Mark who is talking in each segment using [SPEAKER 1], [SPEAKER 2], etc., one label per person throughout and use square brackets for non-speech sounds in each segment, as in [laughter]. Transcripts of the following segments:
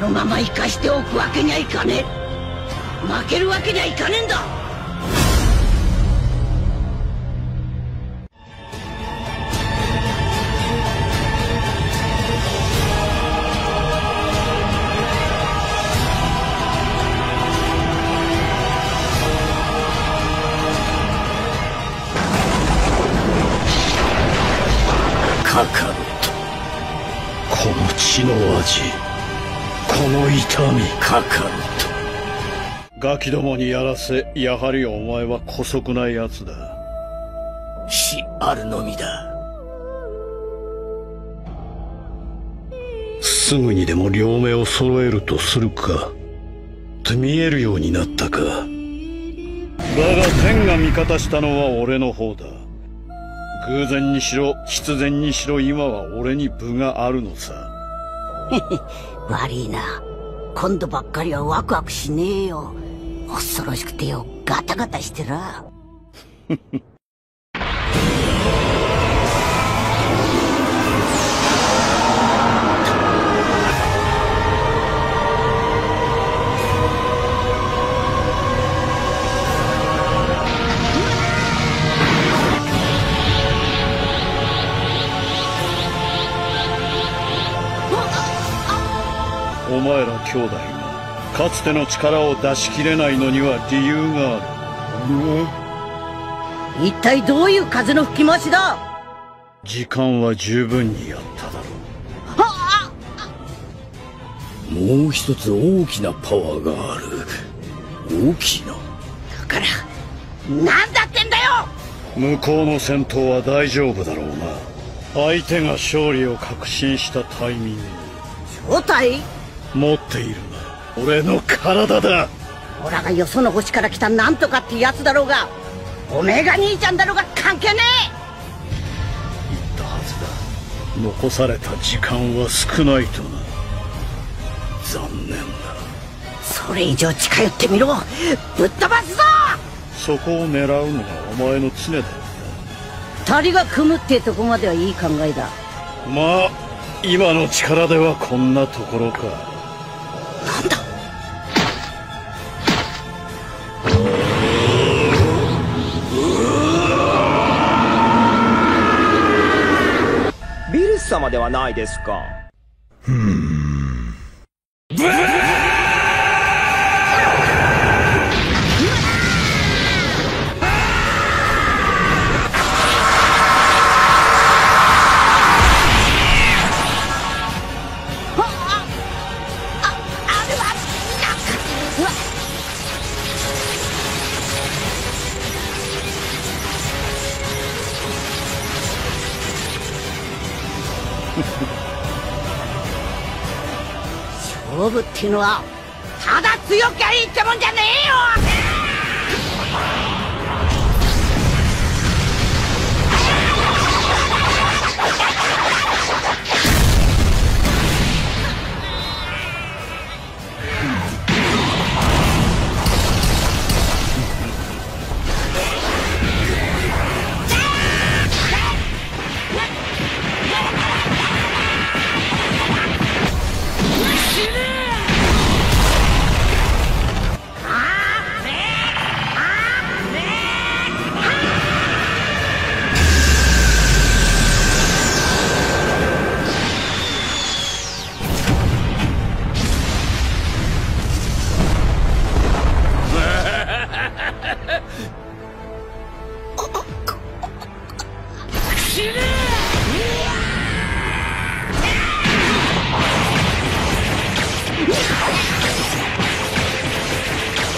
[SPEAKER 1] のまま生かしておくわけにはいかねえ。負けるわけにはいかねえんだ。
[SPEAKER 2] カカロットこの血の味。この痛みカカロットガキどもにやらせやはりお前は姑息な奴だ。
[SPEAKER 3] 死あるのみだ。
[SPEAKER 2] すぐにでも両目を揃えるとするか。と見えるようになったか。だが天が味方したのは俺の方だ。偶然にしろ必然にしろ今は俺に分があるのさ
[SPEAKER 1] 悪いな。今度ばっかりはワクワクしねえよ。恐ろしくてよ。ガタガタしてら。
[SPEAKER 2] お前ら兄弟がかつての力を出し切れないのには理由がある。
[SPEAKER 1] 一体どういう風の吹き回しだ？
[SPEAKER 2] 時間は十分にやっただろ
[SPEAKER 3] もう一つ大きなパワーがある。大きな。
[SPEAKER 1] だからなんだってんだよ！
[SPEAKER 2] 向こうの戦闘は大丈夫だろうな相手が勝利を確信したタイミング
[SPEAKER 1] 正体？
[SPEAKER 2] 持っているな俺の体だ。
[SPEAKER 1] オラがよその星から来たなんとかってやつだろうがオメガ兄ちゃんだろうが関係ね
[SPEAKER 2] 言ったはずだ。残された時間は少ないとな。残念だ。
[SPEAKER 1] えそれ以上近寄ってみろ。ぶっ飛ばすぞ。
[SPEAKER 2] そこを狙うのがお前の常だ。よ
[SPEAKER 1] 二人が組むってとこまではいい考えだ。
[SPEAKER 2] まあ今の力ではこんなところか
[SPEAKER 1] なんだ
[SPEAKER 4] ビルス様ではないですか。
[SPEAKER 1] 勝負っていう。のはただ強きゃいいってもんじゃねえよ！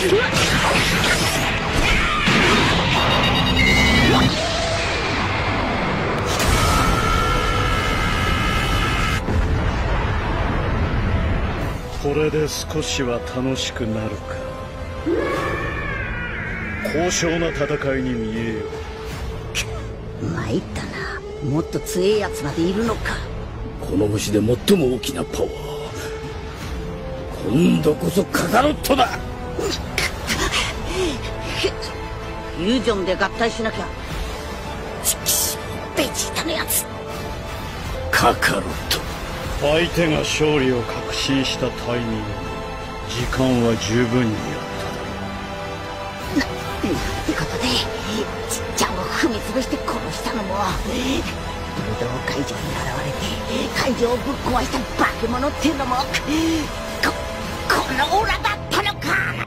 [SPEAKER 2] これで少しは楽しくなるか。高尚な戦いに見えよ。
[SPEAKER 1] 参ったな。もっと強えやつまでいるのか。
[SPEAKER 3] この星で最も大きなパワー。今度こそカカロットだ
[SPEAKER 1] フュージョンで合体しなきゃ。チキシベジータのやつ。
[SPEAKER 3] カカロット。
[SPEAKER 2] 相手が勝利を確信したタイミング。時間は十分にあった。
[SPEAKER 1] なんてことでちっちゃんを踏み潰して殺したのも。武道会場に現れて会場をぶっ壊した化け物っていうのもここのオラだったのか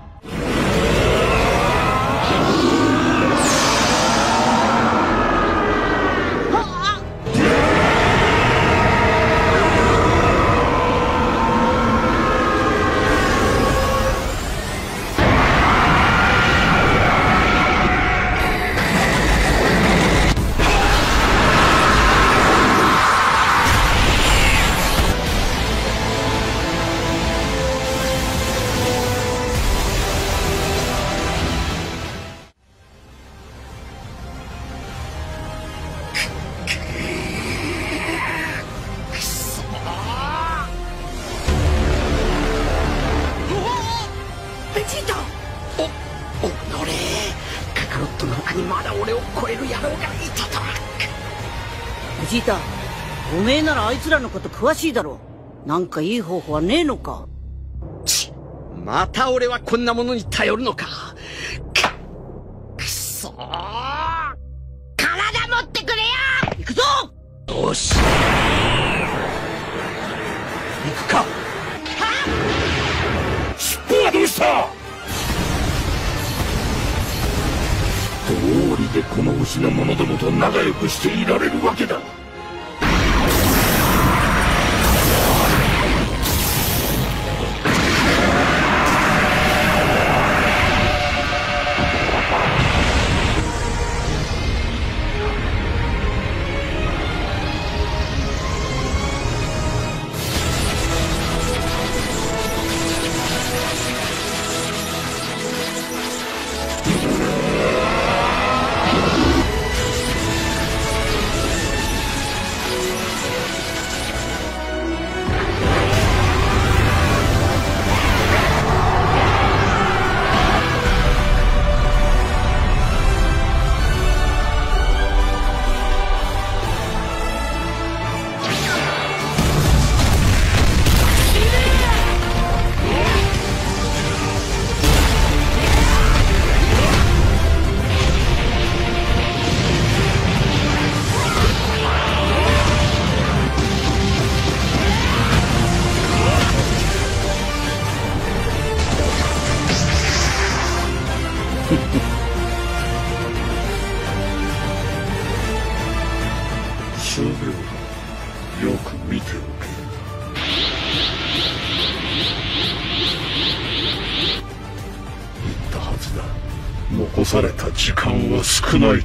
[SPEAKER 1] 詳しいだろなんかいい方法はねえのか。
[SPEAKER 5] ちまた俺はこんなものに頼るのか。くくそー。体持ってくれよ。行くぞ。よし。行くか。
[SPEAKER 6] 尻尾はどうした。どうりでこの星の者どもと仲良くしていられるは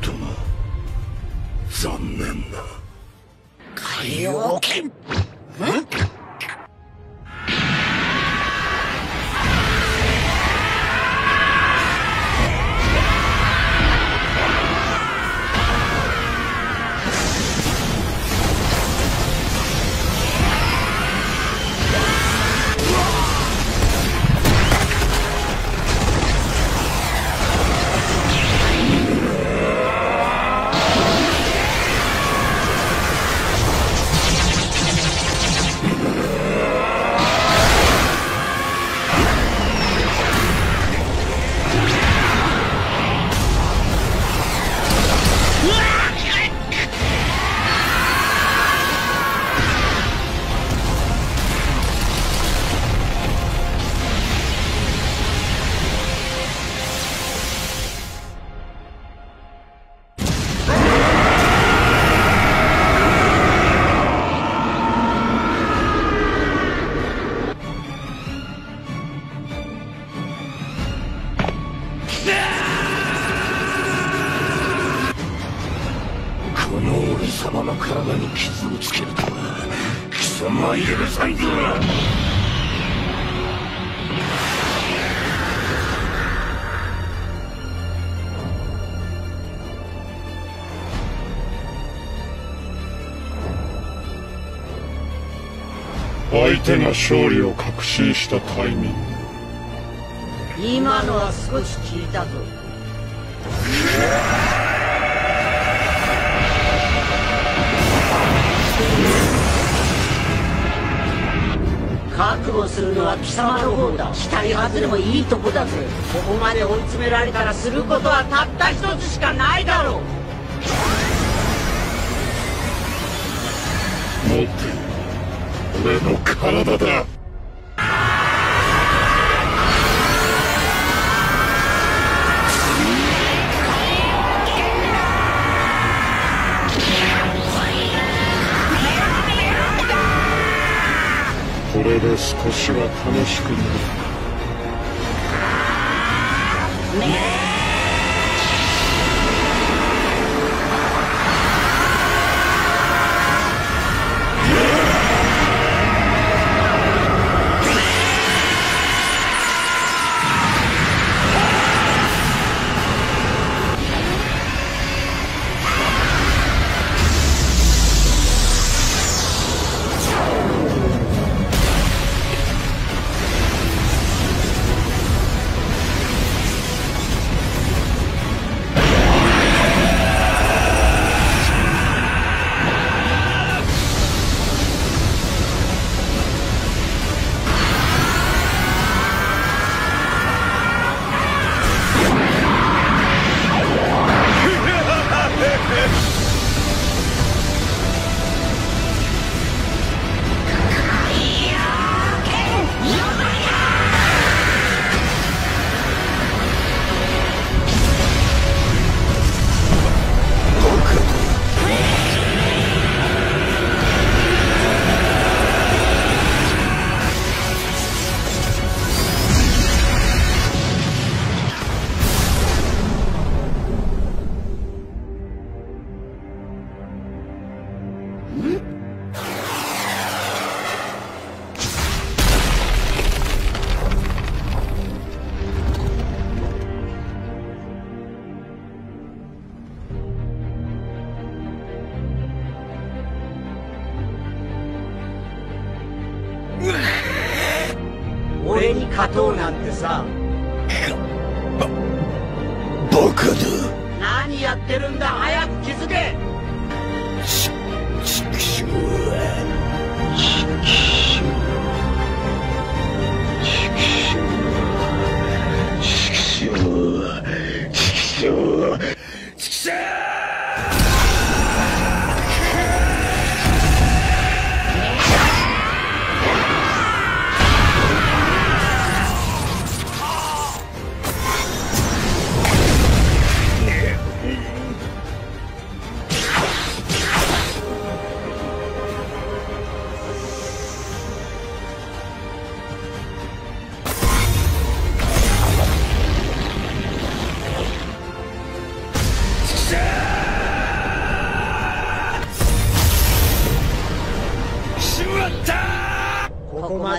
[SPEAKER 6] 手が勝利を確信したタイミング。
[SPEAKER 1] 今のは少し効いたぞ。
[SPEAKER 5] 覚悟するのは貴様の方だ。期待外れもいいとこだぜ。ここまで追い詰められたらすることはたった一つしかないだろう。
[SPEAKER 2] 持って俺のだこれで少しは楽しくなる。
[SPEAKER 5] ね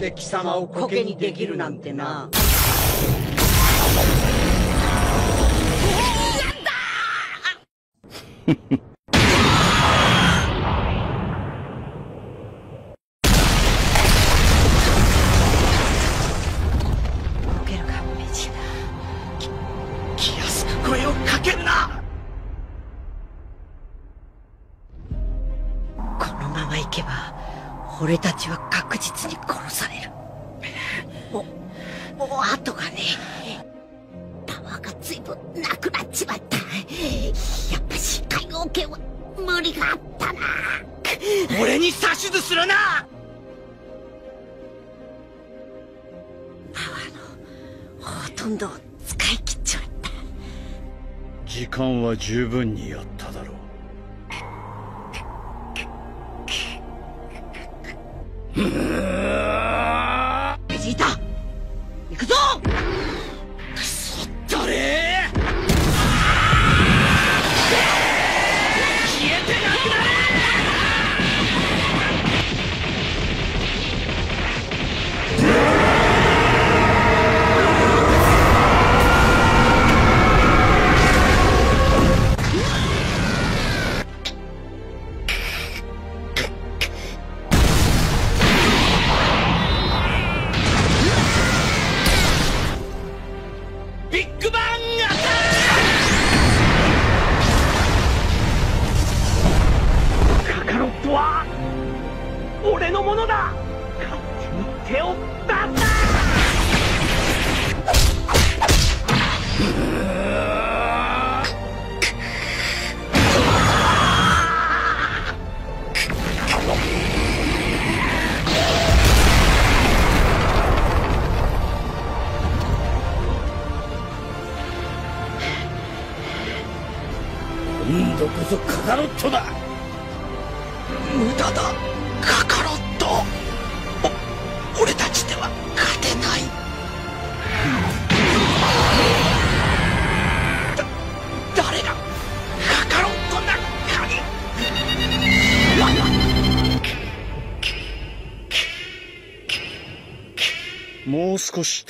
[SPEAKER 5] で貴様をコケにできるなんてな。
[SPEAKER 1] やった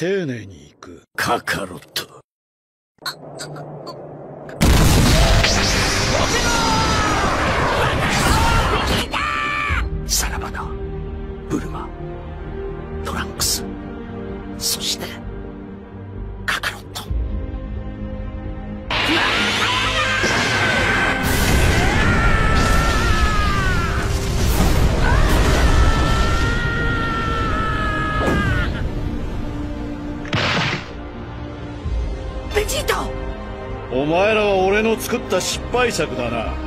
[SPEAKER 2] 丁寧に。
[SPEAKER 7] 解釈だ
[SPEAKER 2] な。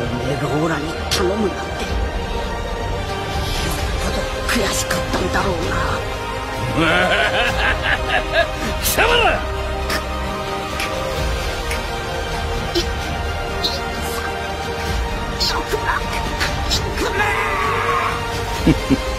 [SPEAKER 8] め
[SPEAKER 1] えがオーラに頼むなんて。よっぽど悔しかったんだろうな。
[SPEAKER 2] 貴様！ら
[SPEAKER 1] よく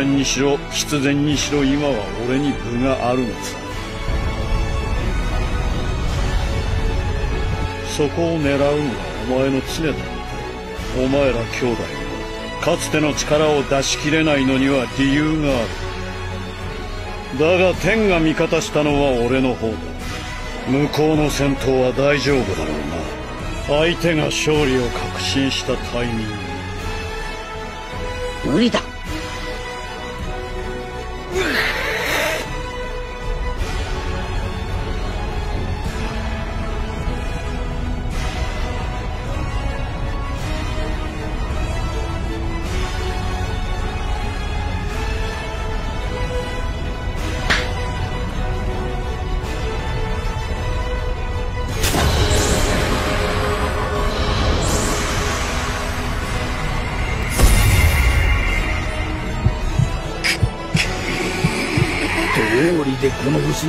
[SPEAKER 2] 然にしろ必然にしろ今は俺に分があるのさ。そこを狙うのはお前の常だ。お前ら兄弟はかつての力を出し切れないのには理由がある。だが天が味方したのは俺の方だ。向こうの戦闘は大丈夫だろうな。相手が勝利を確信したタイミング。
[SPEAKER 1] 無理だ。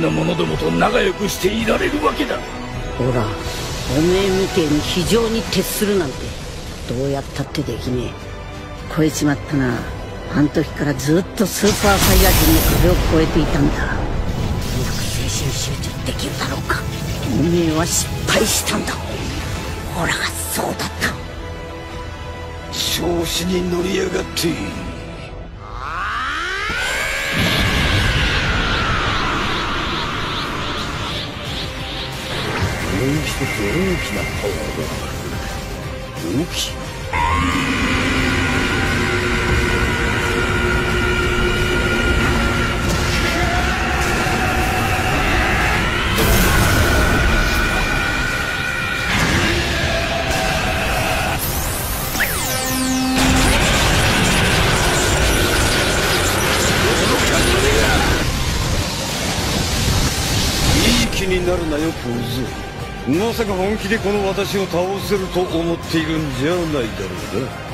[SPEAKER 3] でこの星の者どもと仲良くしていられるわけだ。
[SPEAKER 1] ほらおめえみてえに非常に徹するなんてどうやったってできねえ。超えちまったな。あの時からずっとスーパーサイヤ人の壁を越えていたんだ。うまく精神集中できるだろうか。おめえは失敗したんだ。ほらそうだった。
[SPEAKER 9] 調子に乗りやがってつ大きなパワーがある。大きい。まさか本気でこの私を倒せると思っているんじゃないだろうな。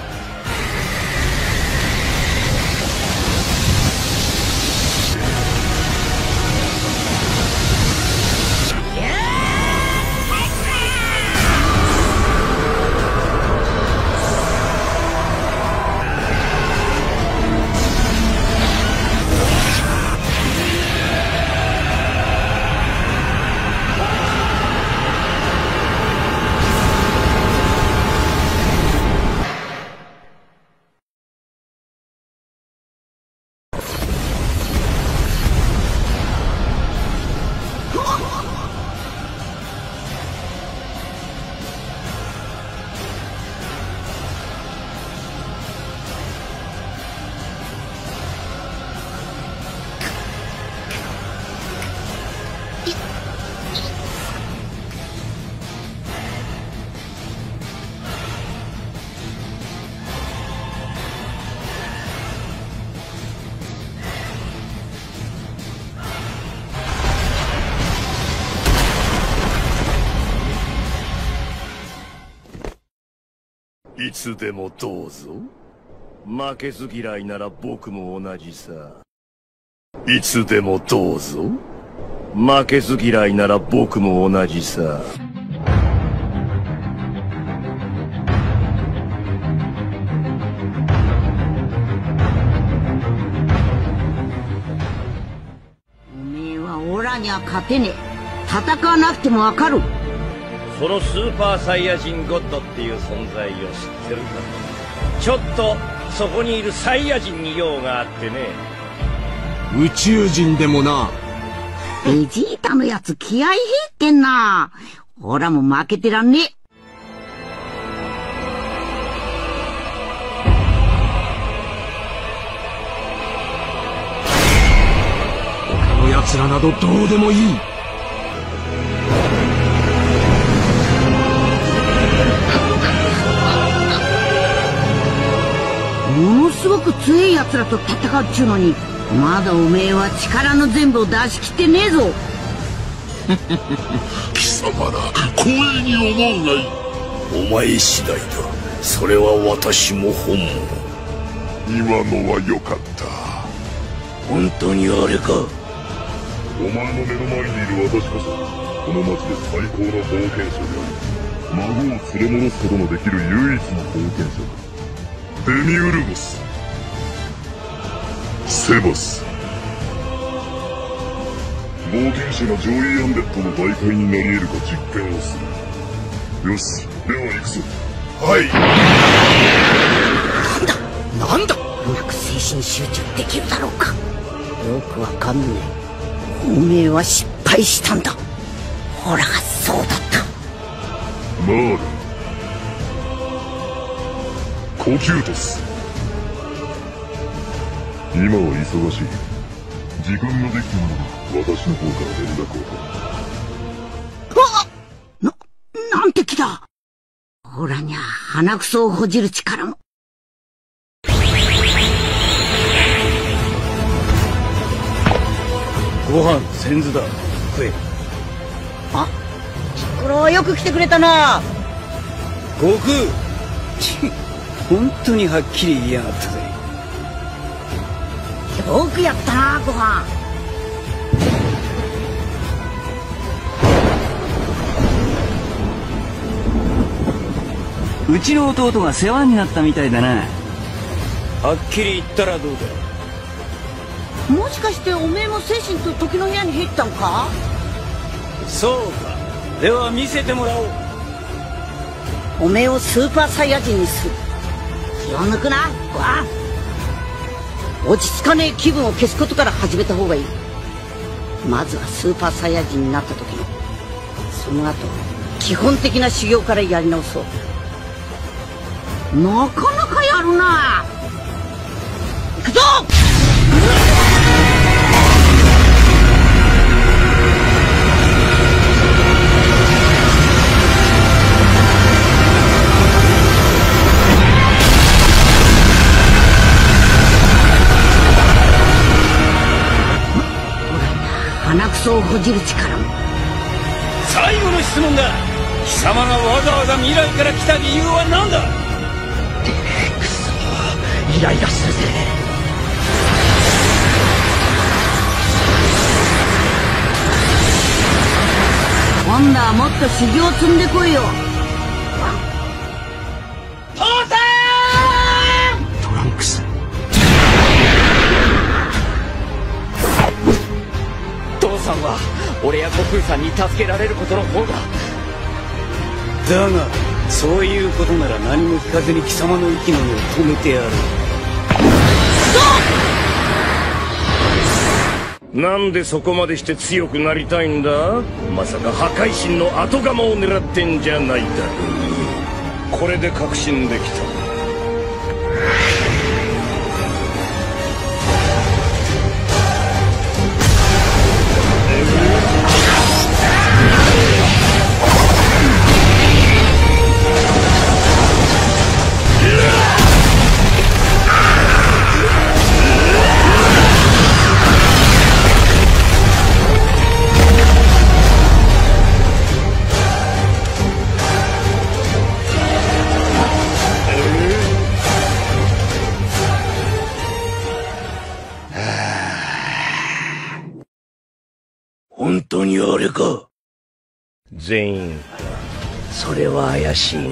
[SPEAKER 10] いつでもどうぞ。負けず嫌いなら僕も同じさ。いつでもどうぞ。負けず嫌いなら僕も同じさ。
[SPEAKER 1] おめえはオラには勝てねえ戦わなくてもわかる
[SPEAKER 11] そのスーパーサイヤ人ゴッドっていう存在を知ってるかちょっとそこにいるサイヤ人に用があってね
[SPEAKER 5] 宇宙人でもな。
[SPEAKER 1] ベジータのやつ気合い入ってんなオラも負けてらんねえ
[SPEAKER 5] 他の奴らなどどうでもいい。
[SPEAKER 1] ものすごく強い奴らと戦うっちゅうのにまだおめえは力の全部を出し切ってねえぞ。
[SPEAKER 9] 貴様ら光栄に思うがいい。お前次第だ。それは私も本物。今のは良かった。本当にあれか？お前の目の前にいる私こそこの町で最高の冒険者であり孫を連れ戻すことのできる唯一の冒険者だデミウルゴス。セバス。冒険者が上位アンデッドの媒介になり得るか実験をする。よしでは行くぞ。はい。
[SPEAKER 1] なんだうまく精神集中できるだろうか。よくわかんねえ。おめえは失敗したんだ。ほらそうだった。
[SPEAKER 9] マーラ呼吸トス今は忙しい。時間ができたなら私の方から連絡を
[SPEAKER 1] な、なんて気だ。ほらにゃ、鼻くそをほじる力も。
[SPEAKER 12] ご飯先頭だ。食え。
[SPEAKER 1] これはよく来てくれたな。
[SPEAKER 12] 悟空。ち [laughs] 本当にはっきり言いやがったぜ。
[SPEAKER 1] よくやったなご飯。
[SPEAKER 13] うちの弟が世話になったみたいだな。
[SPEAKER 12] はっきり言ったらどうだ？
[SPEAKER 1] もしかしておめえも精神と時の部屋に入ったんか？
[SPEAKER 12] そうか。では見せてもらおう。
[SPEAKER 1] おめえをスーパーサイヤ人にする気を抜くなわ落ち着かねえ気分を消すことから始めた方がいい。まずはスーパーサイヤ人になった時のその後基本的な修行からやり直そう。なかなかやるな。行くぞ！鼻くそをほじる力も。
[SPEAKER 12] 最後の質問だ貴様がわざわざ未来から来た理由は何だ？
[SPEAKER 8] くそイライラするぜ。
[SPEAKER 1] 今度はもっと修行積んでこいよ。
[SPEAKER 12] 父さんさんは俺や悟空さんに助けられることの方が。だがそういうことなら何も聞かずに貴様の息の根を止めてやる。なんでそこまでして強くなりたいんだ？まさか破壊神の後釜を狙ってんじゃないだろう。これで確信できた。全員。それは怪しいね。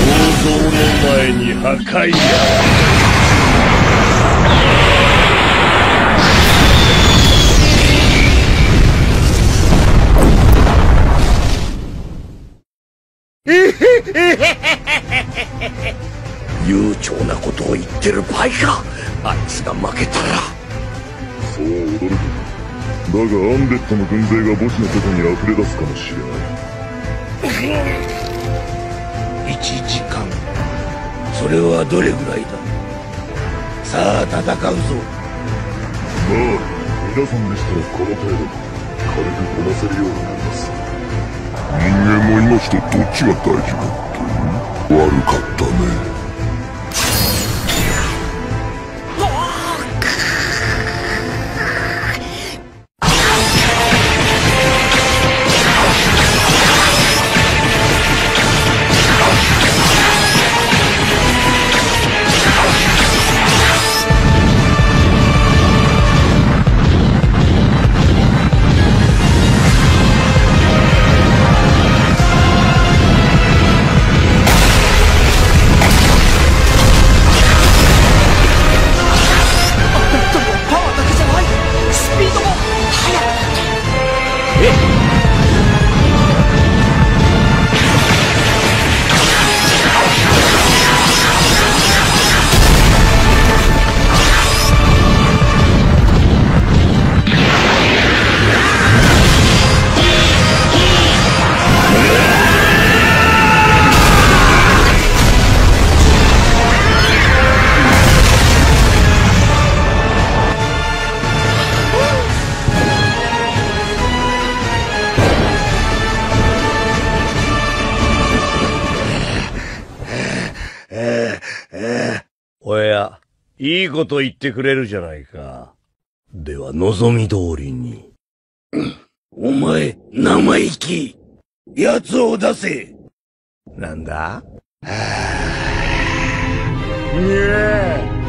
[SPEAKER 10] 想像の前に破壊だ
[SPEAKER 3] ってる場合か。あいつが負けたら。
[SPEAKER 9] そう驚く。だがアンデッドの軍勢が墓地の外に溢れ出すかもしれない。
[SPEAKER 3] 1時間。それはどれぐらいだ？さあ戦うぞ。
[SPEAKER 9] まあ皆さんでしたらこの程度。軽くこなせるようになります。人間の命とどっちが大事かって悪かったね
[SPEAKER 7] い
[SPEAKER 12] いこと言ってくれるじゃないか。では望み通りに。
[SPEAKER 3] お前、生意気。奴を出せ。
[SPEAKER 10] なんだ？
[SPEAKER 3] どう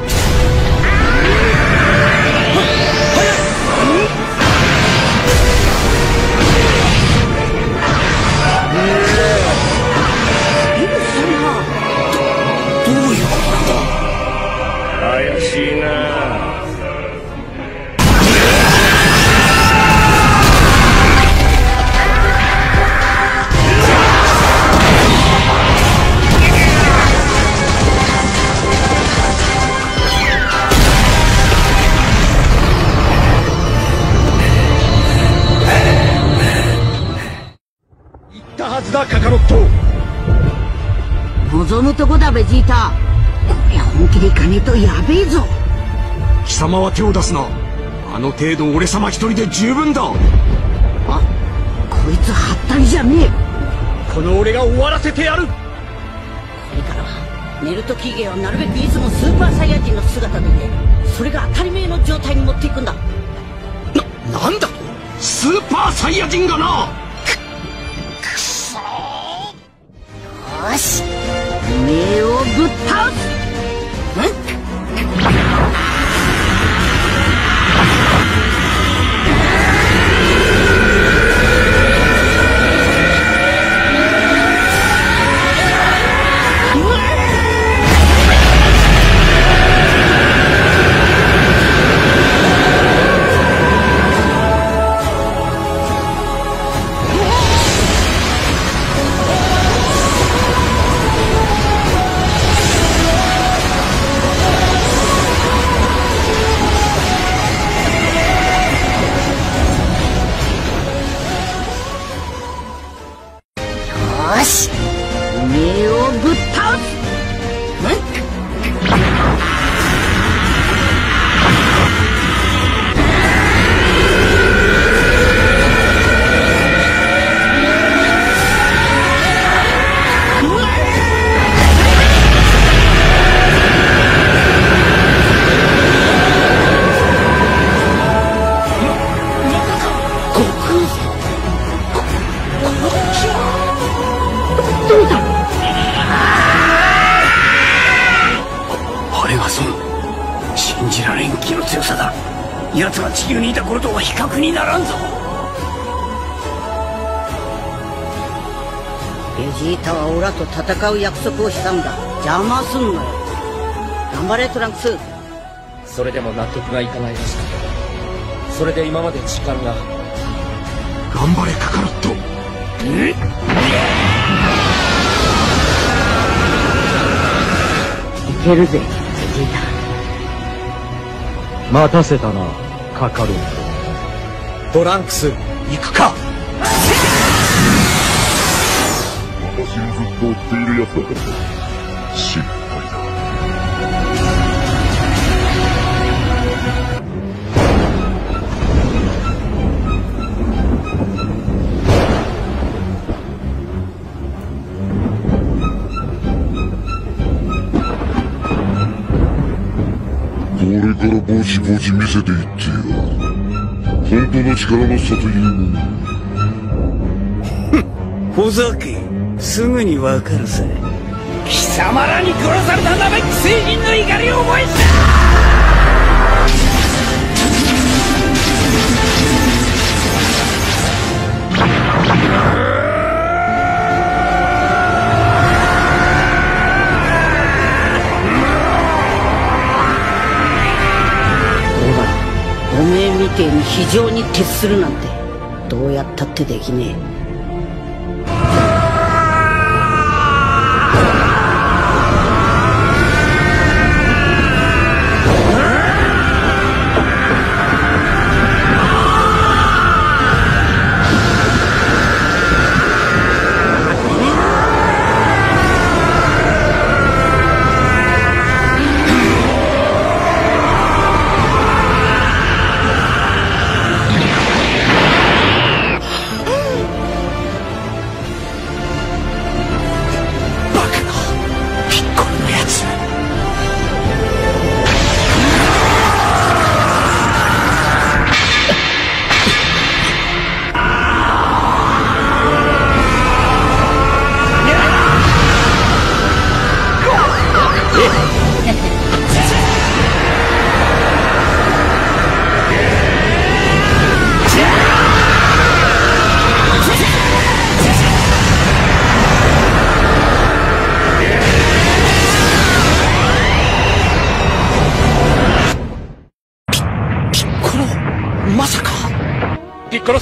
[SPEAKER 1] ジータこりゃ本気でいかねえとやべえぞ。
[SPEAKER 5] 貴様は手を出すな。あの程度俺様一人で十分だ。
[SPEAKER 1] こいつはったりじゃねえ。
[SPEAKER 5] この俺が終わらせてやる。
[SPEAKER 1] これからはネルトキゲはなるべくいつもスーパーサイヤ人の姿でいてそれが当たり前の状態に持っていくんだ。よ
[SPEAKER 5] な、なんだと？スーパーサイヤ人がな。
[SPEAKER 1] し。おめえをぶっ約束をしたんだ。邪魔すんなよ。頑張れトランクス。
[SPEAKER 4] それでも納得がいかないらしかったそれで今まで時間が。
[SPEAKER 5] 頑張れカカロット。
[SPEAKER 1] いけるぜベジータ。
[SPEAKER 4] 待たせたなカカロット。トランクス行くか
[SPEAKER 13] っている奴だから心配だこれからぼちぼち見せていってよ本当の力の差というもの
[SPEAKER 12] ほざけすぐにわかるさ。貴様らに殺されたナメック星人の怒りを覚えた
[SPEAKER 1] ほらおめえみてえに非常に徹するなんてどうやったってできねえ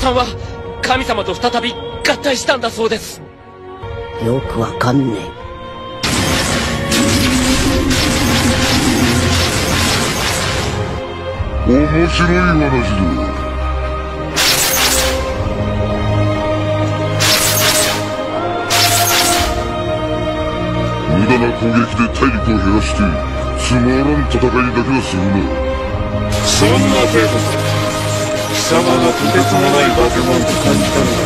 [SPEAKER 14] さんは神様と再び合体したんだそうです。
[SPEAKER 1] よくわかんね
[SPEAKER 13] え。面白い話だ無駄な攻撃で体力を減らしてつまらん戦いだけはするな。
[SPEAKER 7] そんな程度貴様がとてつもない化け物と感じたのは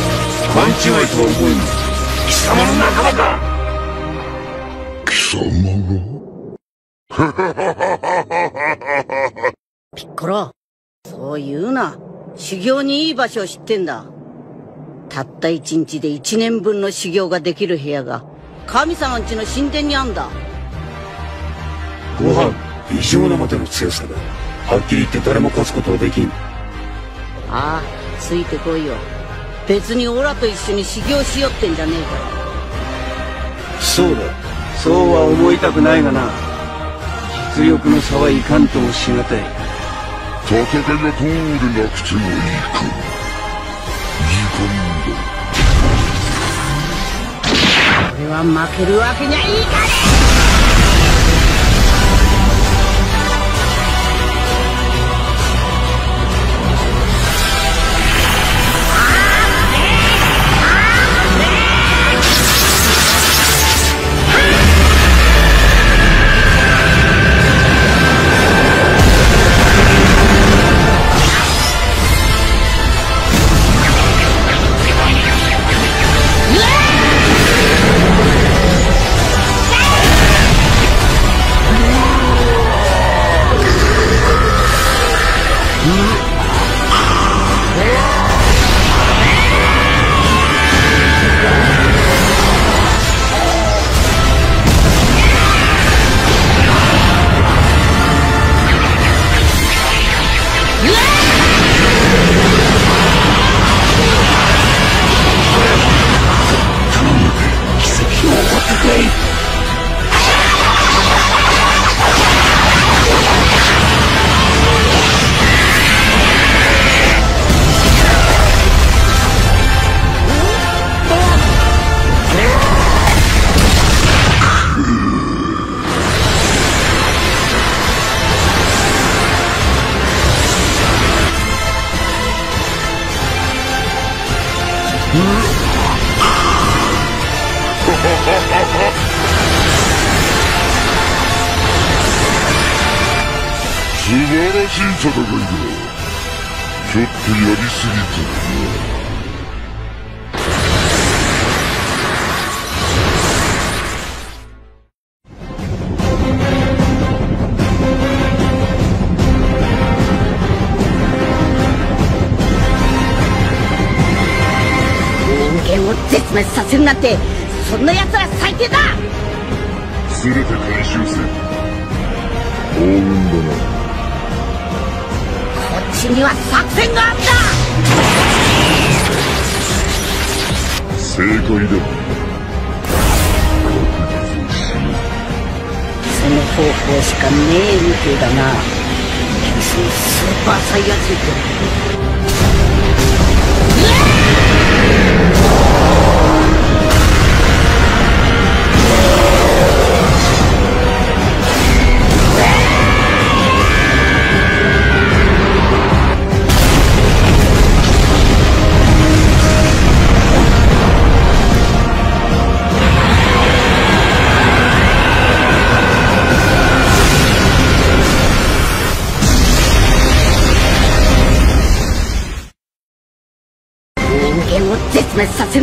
[SPEAKER 7] 勘違いとは思えぬ貴様の仲間か
[SPEAKER 13] 貴様
[SPEAKER 1] えピッコロ。そう言うな。修行にいい場所を知ってんだたった一日で一年分の修行ができる部屋が神様んちの神殿にあんだ。
[SPEAKER 7] ご飯異常なまでの強さだ。はっきり言って誰も勝つことはできん。
[SPEAKER 1] ああついてこいよ。別にオラと一緒に修行しよってんじゃねえか
[SPEAKER 12] そうだ。そうは思いたくないがな。実力の差はいかんともしがたい。
[SPEAKER 13] 戦いがどうでなくてもいいか時間
[SPEAKER 1] 俺は負けるわけにはいかね
[SPEAKER 13] 素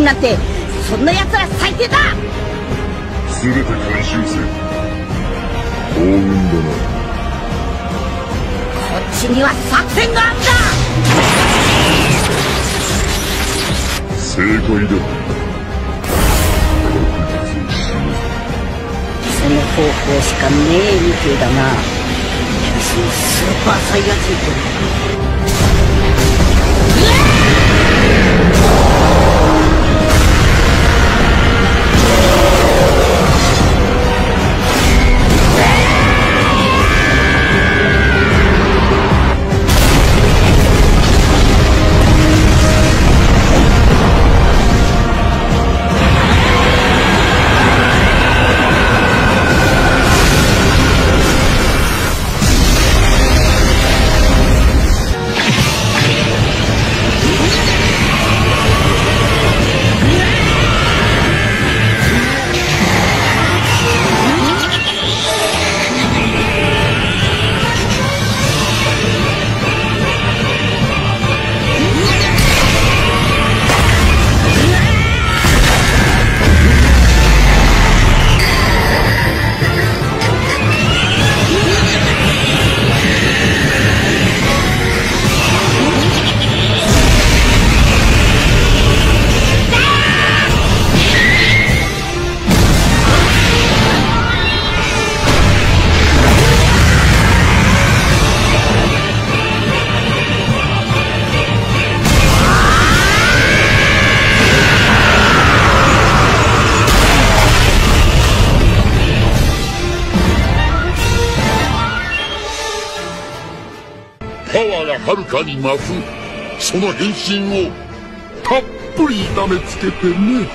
[SPEAKER 1] るなんてそんな奴ら最低だ！
[SPEAKER 13] 全て回収せ幸運だな
[SPEAKER 1] こっちには作戦があんだ！
[SPEAKER 13] 正解だ。
[SPEAKER 1] その方法しかねえみてえだな。君そのスーパーサイヤ人
[SPEAKER 15] ワその変身をたっぷり痛めつけてね。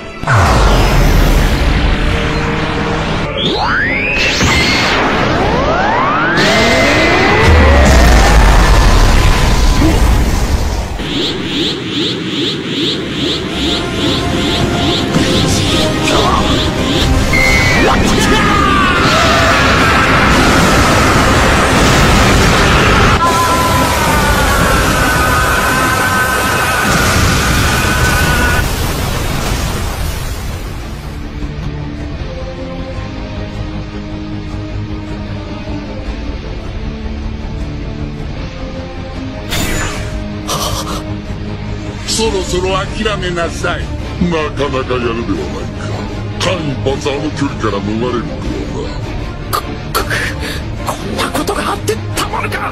[SPEAKER 15] なさい。なかなかやるではないか。間一髪あの距離から逃れるとはな
[SPEAKER 9] ここんなことがあってたまるか。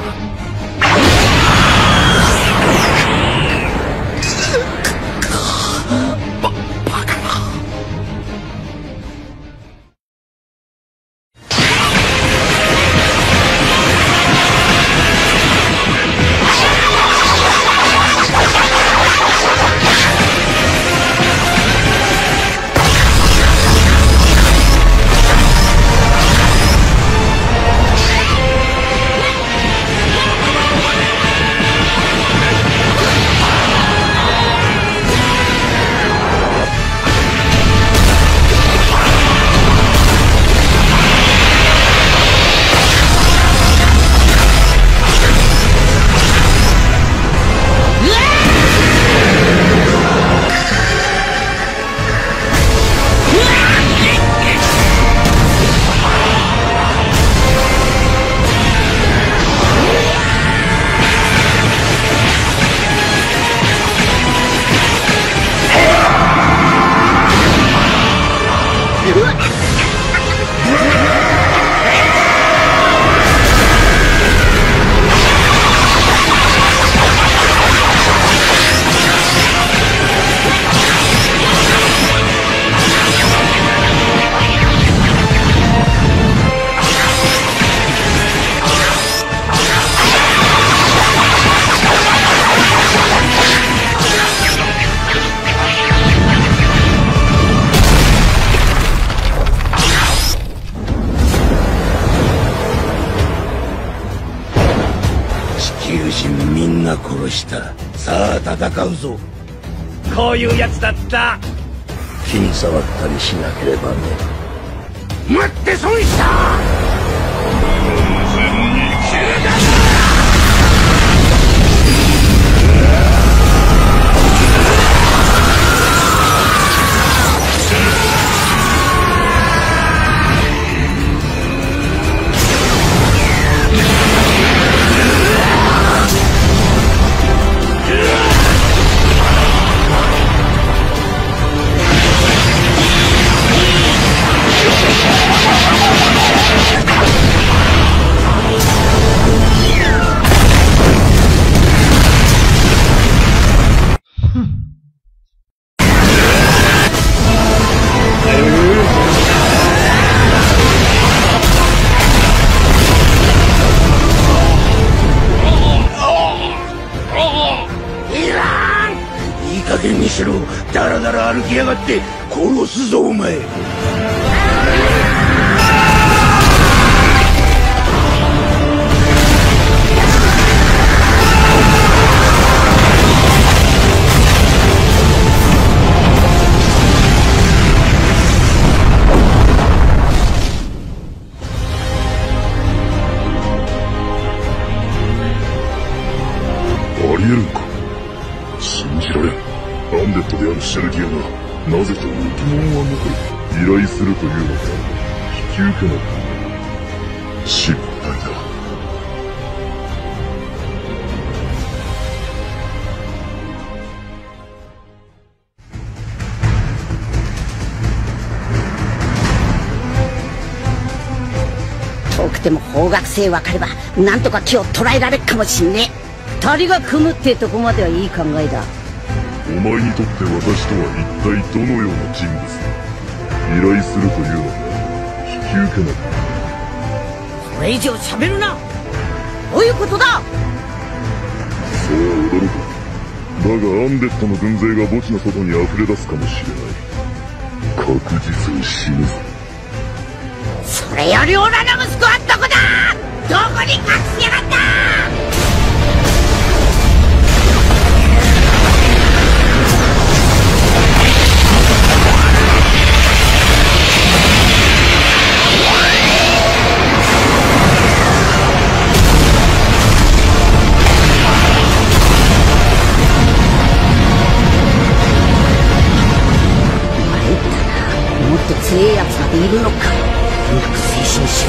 [SPEAKER 10] だった。
[SPEAKER 3] 気に障ったりしなければね。
[SPEAKER 9] 待って損した
[SPEAKER 15] え
[SPEAKER 1] 分かればなんとか気を捕らえられっかもしんねえ。谷が組むってとこまではいい考えだ。
[SPEAKER 15] お前にとって私とは一体どのような人物だ。依頼するというのは引き受けなく
[SPEAKER 1] それ以上しゃべるな。どういうことだ。そう驚く。
[SPEAKER 9] だがアンデッドの軍勢が墓地の外に溢れ出すかもしれない。確実に死ぬぞ。
[SPEAKER 1] それよりオラの息子はどこに隠しやがった？もっと強えやつがいるのか？うまく精神
[SPEAKER 9] し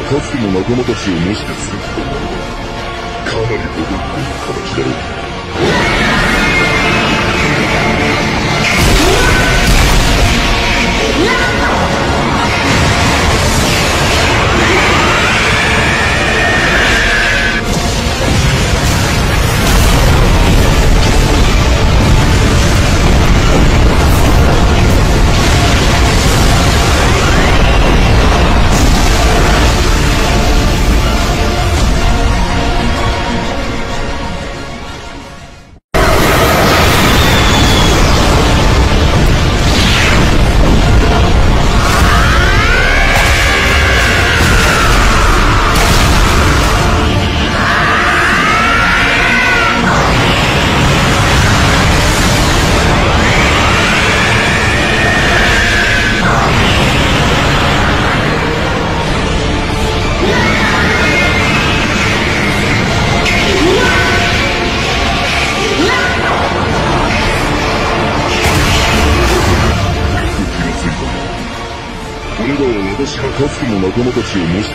[SPEAKER 9] かつての仲間たちを模して作ったかなり踊ってい形だろう。
[SPEAKER 14] seu músculo.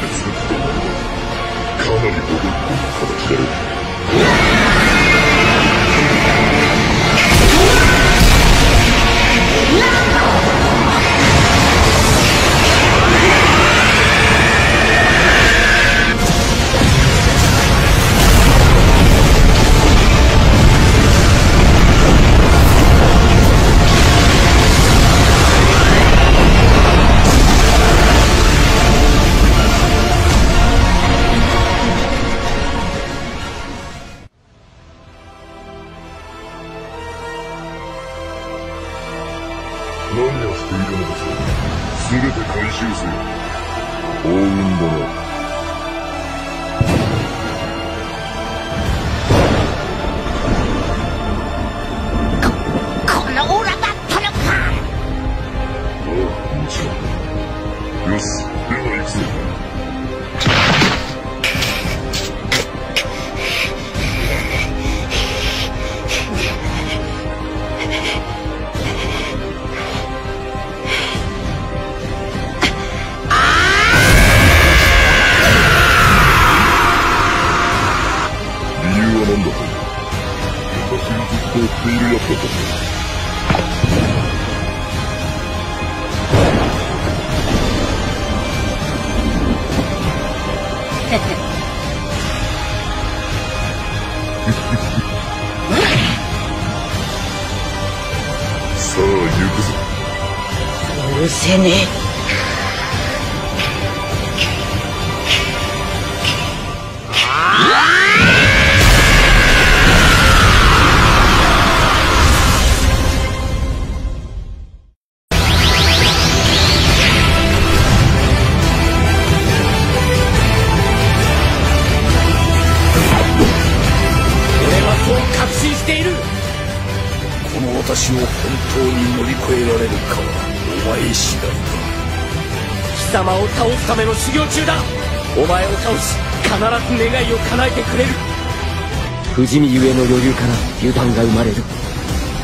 [SPEAKER 14] 不死身ゆえの余裕から油断が生まれる。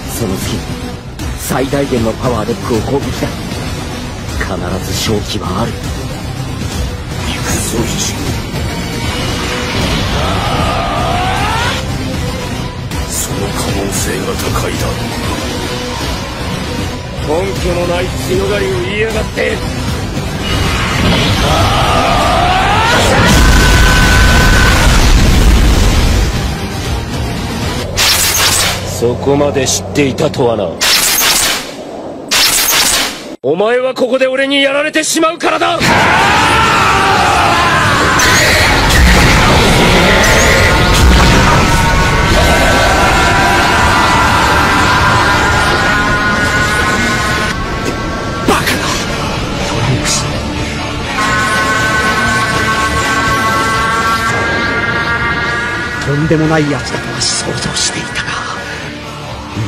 [SPEAKER 14] その次最大限のパワーで僕を攻撃だ。必ず勝機はある。
[SPEAKER 3] 行くぞ一その可能性が高いだ
[SPEAKER 14] 根拠のない強がりを言いやがってそこまで知っていたとはな。お前はここで俺にやられてしまうからだ。
[SPEAKER 7] バカな。トランクスとんでもない奴だとは想像していた。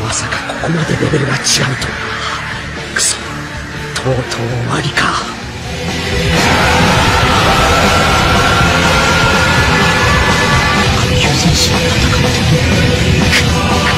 [SPEAKER 7] まさかここまでレベルが違うとクソ。とうとう終わりか。救戦士は戦っている。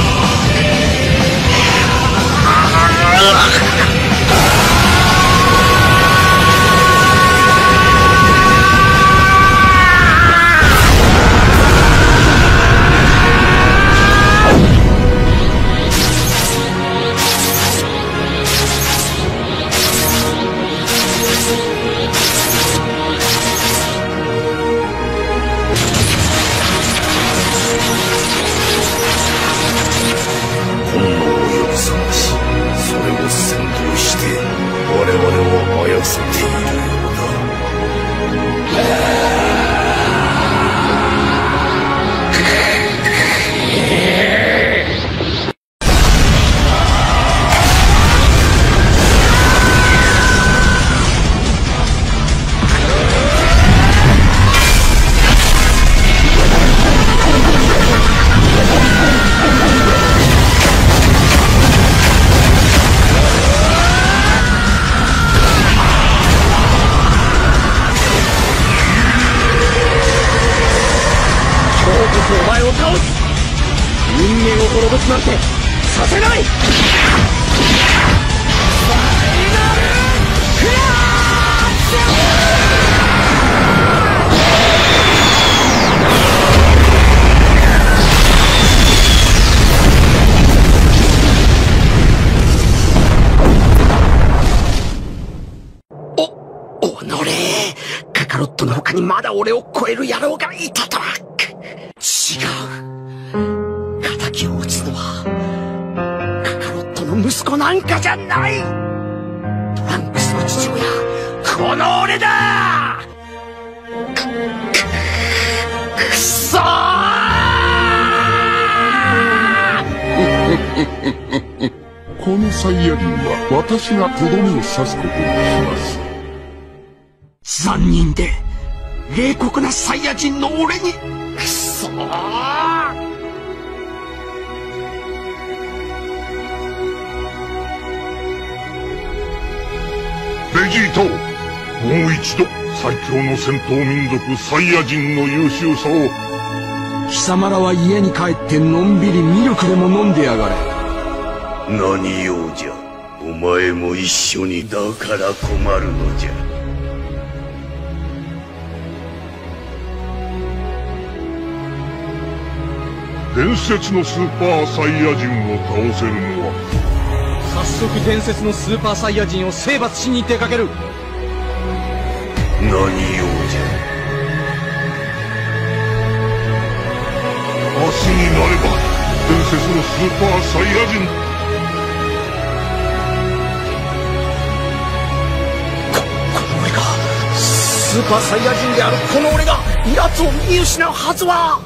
[SPEAKER 7] と
[SPEAKER 9] どめを刺すことにします。
[SPEAKER 7] 残忍で冷酷なサイヤ人の俺に。くそ
[SPEAKER 9] ベジータをもう一度最強の戦闘民族サイヤ人の優秀さを。
[SPEAKER 15] 貴様らは家に帰ってのんびりミルクでも飲んでやがれ。
[SPEAKER 3] 何用じゃお前も一緒にだから困るのじゃ。
[SPEAKER 9] 伝説のスーパーサイヤ人を倒せるのは。
[SPEAKER 5] 早速伝説のスーパーサイヤ人を征伐しに出かける。
[SPEAKER 3] 何用じゃ。
[SPEAKER 9] 明日になれば伝説のスーパーサイヤ人
[SPEAKER 7] ーパーサイヤ人であるこの俺が奴を見失うはずは。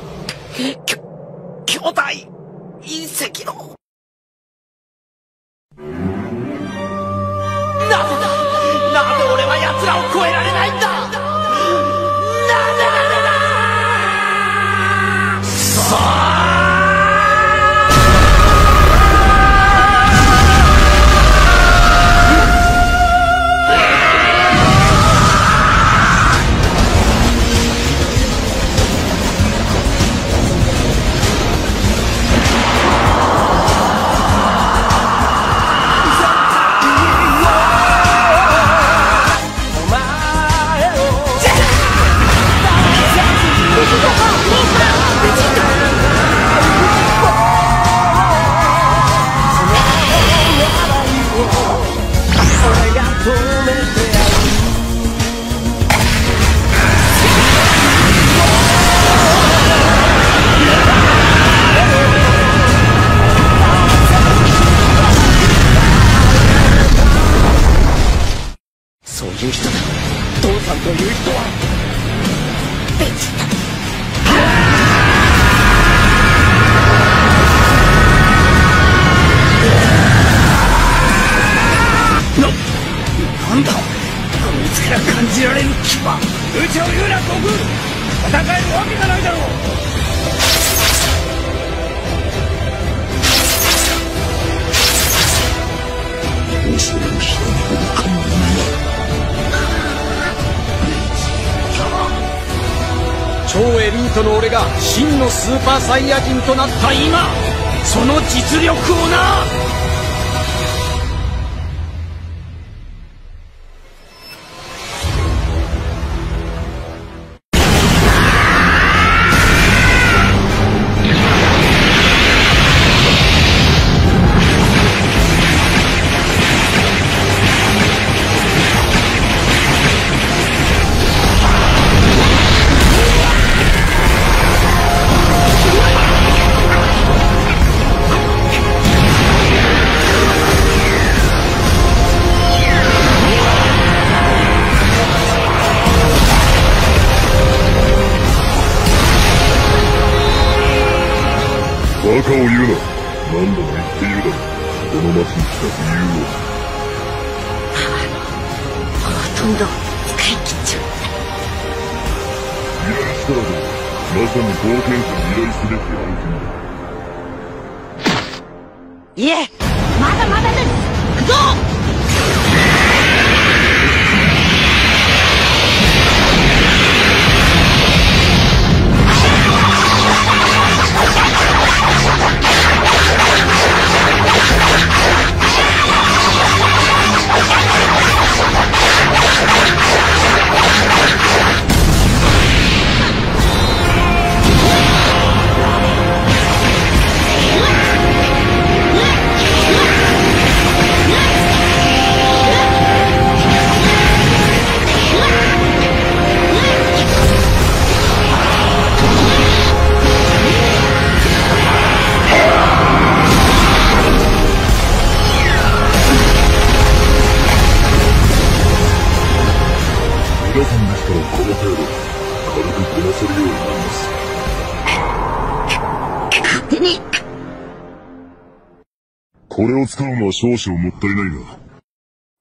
[SPEAKER 15] 少々もったいないが。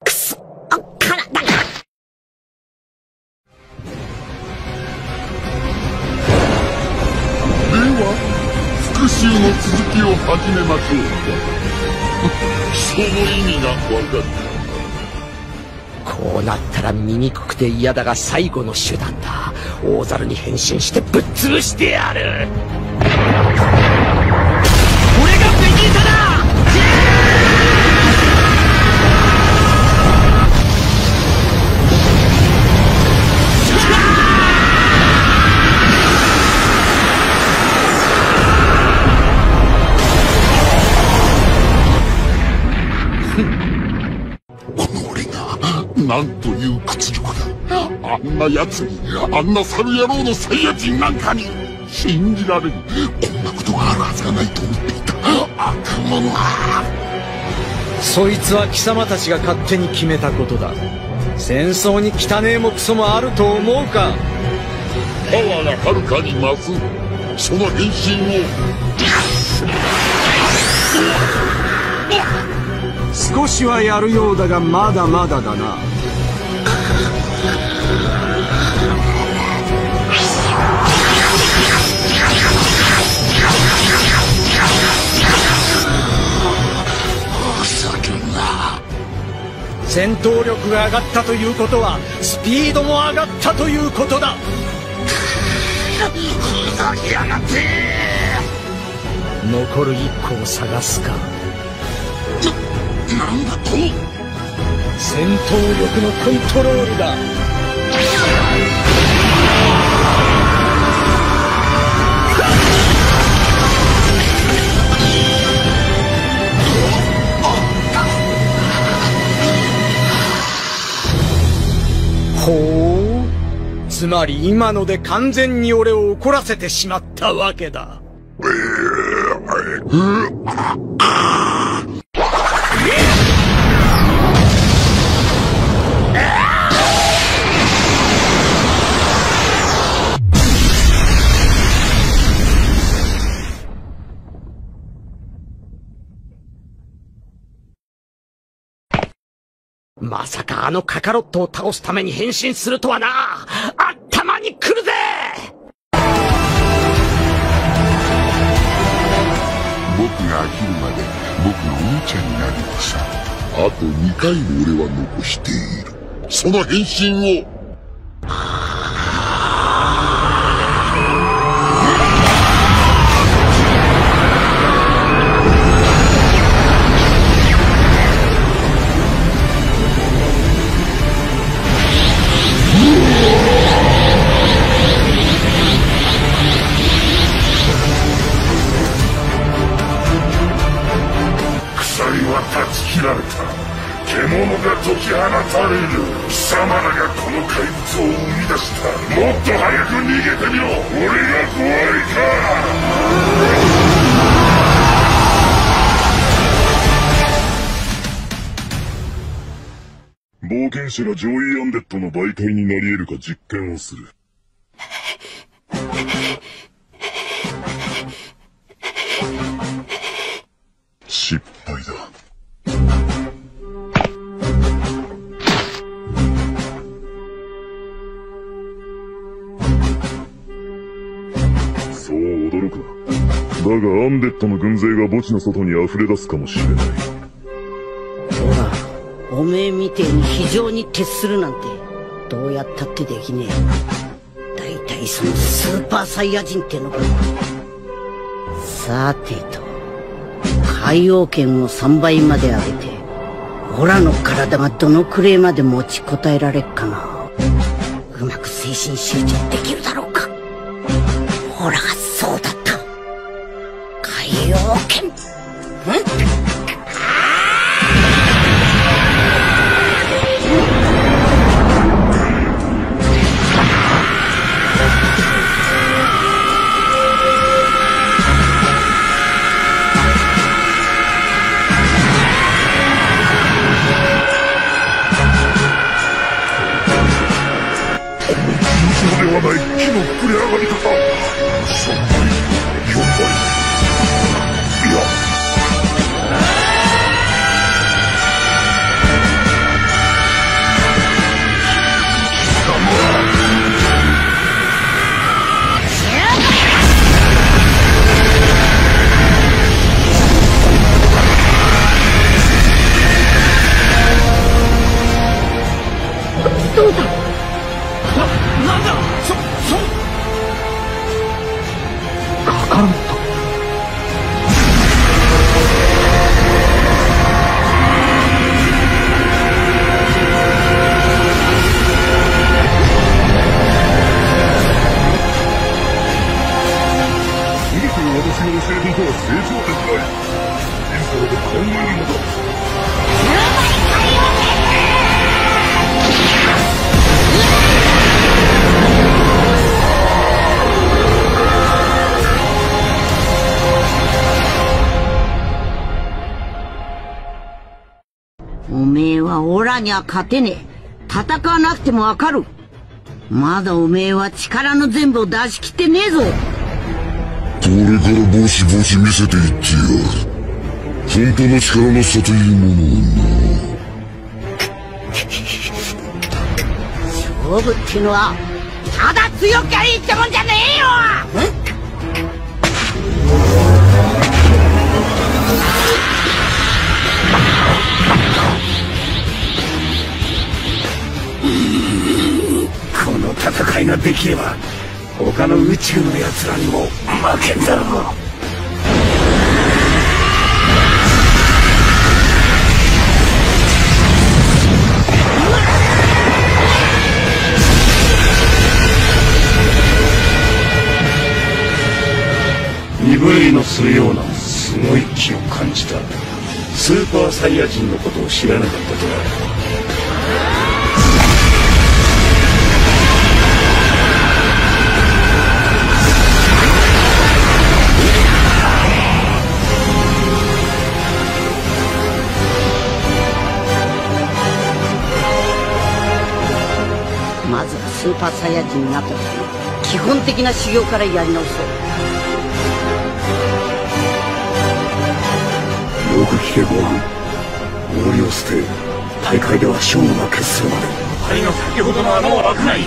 [SPEAKER 1] くそ、あ、体が。
[SPEAKER 15] では、復讐の続きを始めましょうその意味が分か
[SPEAKER 7] ったこうなったら醜くて嫌だが最後の手段だ大猿に変身してぶっ潰してやる
[SPEAKER 15] だ。あんな奴にあんな猿野郎のサイヤ人なんかに信じられるこんなことがあるはずがないと思っていた。悪者
[SPEAKER 5] そいつは貴様たちが勝手に決めたことだ。戦争に汚えもクソもあると思うか？
[SPEAKER 15] パワーがはるかに増す。その変身
[SPEAKER 16] を。少しはやるようだがまだまだだな
[SPEAKER 5] 戦闘力が上がったということはスピードも上がったということだ。
[SPEAKER 15] ふざけやがって
[SPEAKER 5] 残る一個を探すか。
[SPEAKER 15] ななんだと？
[SPEAKER 5] 戦闘力のコントロールだほうつまり今ので完全に俺を怒らせてしまったわけだ。
[SPEAKER 7] まさかあのカカロットを倒すために変身するとはな。頭に来るぜ。
[SPEAKER 15] 僕が飽きるまで僕のおもちゃになるのさあと2回も俺は残している。その変身を。
[SPEAKER 9] 切られた獣が解き放たれる貴様らがこの怪物を生み出したもっと早く逃げてみろ俺が怖いか冒険者が上位アンデッドの媒介になり得るか実験をする。失敗だ。がアンデッドの軍勢が墓地の外に溢れ出すかもしれない
[SPEAKER 1] ほらおめえみてえに非常に徹するなんてどうやったってできねえ。大体そのスーパーサイヤ人ってのか。さてと海洋圏を3倍まで上げてオラの体がどのくれいまで持ちこたえられっかな。うまく精神集中できるだろうか。オラが海洋圏ん。
[SPEAKER 9] 尋常ではない木の膨れ上がり方
[SPEAKER 13] カ
[SPEAKER 9] えは
[SPEAKER 1] オラには勝てねえ。戦わなくてもわかる。まだおめえは力の全部を出し切ってねえぞ。
[SPEAKER 9] これからボシボシ見せていってやる本当の力の差というものを
[SPEAKER 1] 勝負ってのは、ただ強きゃいいってもんじゃねえよ
[SPEAKER 3] この戦いができれば他の宇宙の奴らにも負けんだろう。鈍いのするようなすごい気を感じたスーパーサイヤ人のことを知らなかったとは。
[SPEAKER 1] スーパーサイヤ人になった時基本的な修行からやり直そう。
[SPEAKER 3] よく聞けゴハン氷を捨て大会では勝負が決するまで針の先ほどの穴は開
[SPEAKER 1] くない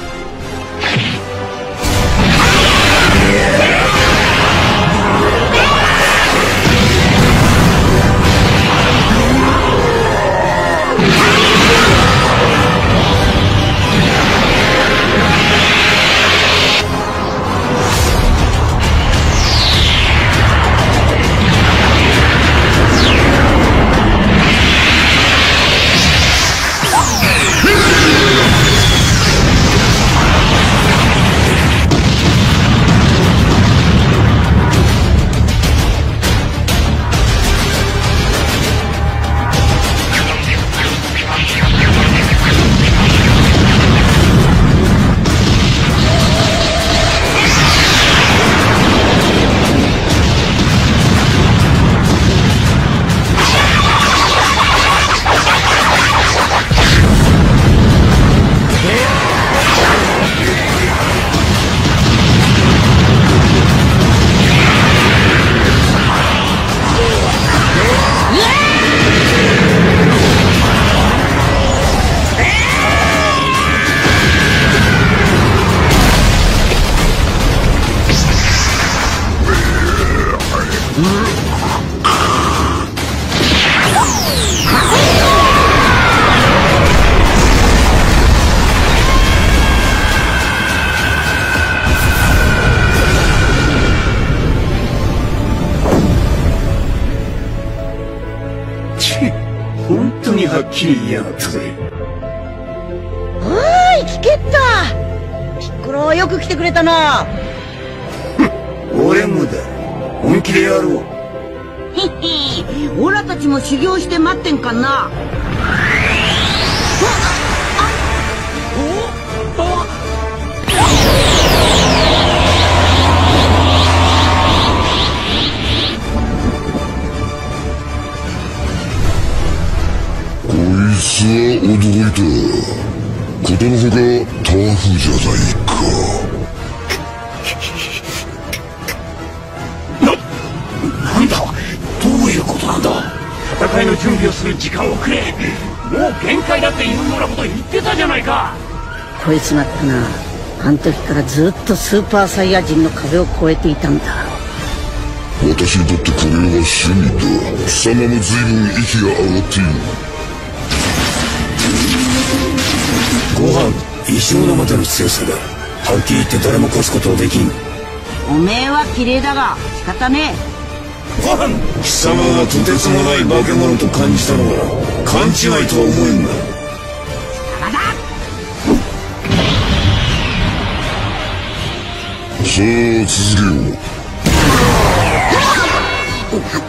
[SPEAKER 13] こいつは驚いた。ことのほかタフじゃないか。
[SPEAKER 3] なんだ？どういうことなんだ？戦いの準備をする時間をくれ。もう限界だっていうようなこと言ってたじゃないか。
[SPEAKER 1] こいつまったな。あん時からずっとスーパーサイヤ人の壁を越えていたんだ。
[SPEAKER 13] 私にとってこれは趣味だ。貴様も随分息が上がっている
[SPEAKER 3] ご飯異常なまでの強さだ。はっきり言って誰も越すことはできん。
[SPEAKER 1] おめえは綺麗だが仕方ね
[SPEAKER 3] ご飯。貴様がとてつもない化け物と感じたのは勘違いとは思えんが。
[SPEAKER 13] さあ続けよう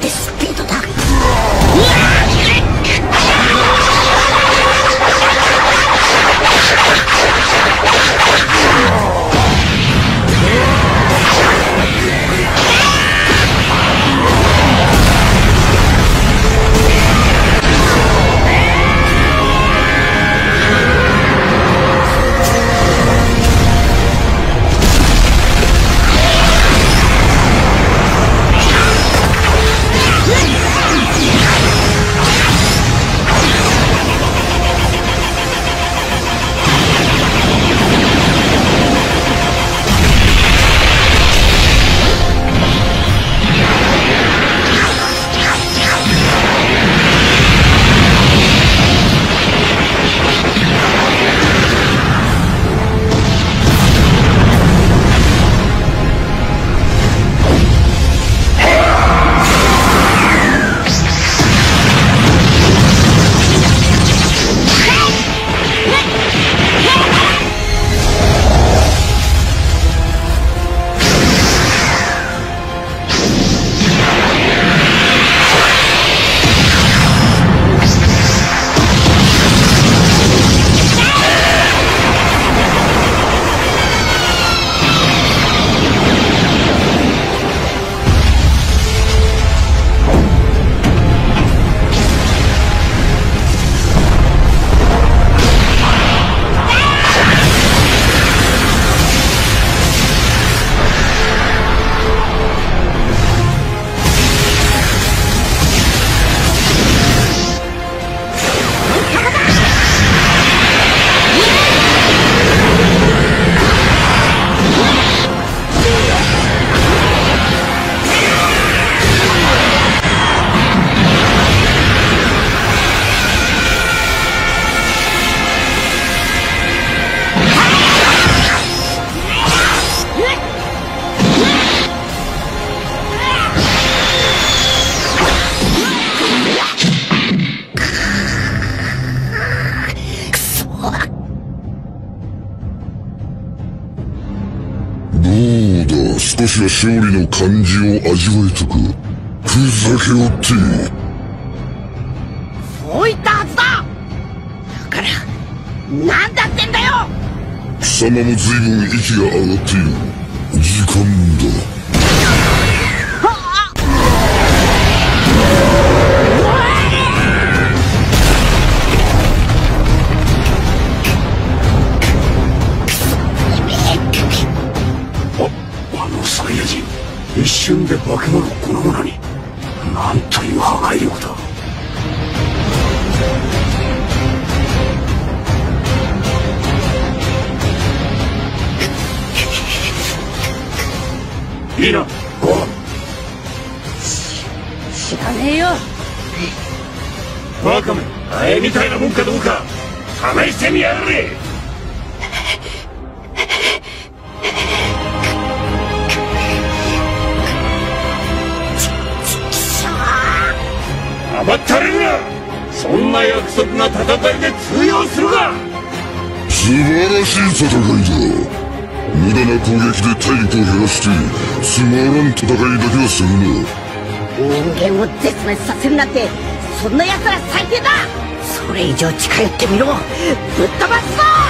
[SPEAKER 13] 感じを味わえたかふざけおって
[SPEAKER 1] そう言ったはずだ。だからなんだってんだよ。
[SPEAKER 13] 貴様も随分息が上がっている。時間
[SPEAKER 7] してみやがれ甘ったれるな。そんな約束が戦いで通用するか
[SPEAKER 13] 素晴らしい戦いだ。無駄な攻撃で体力を減らしてつまらん戦いだけはするな。
[SPEAKER 1] 人間を絶滅させるなんてそんな奴ら最低だそれ以上近寄ってみろ。ぶっ飛ばすぞ。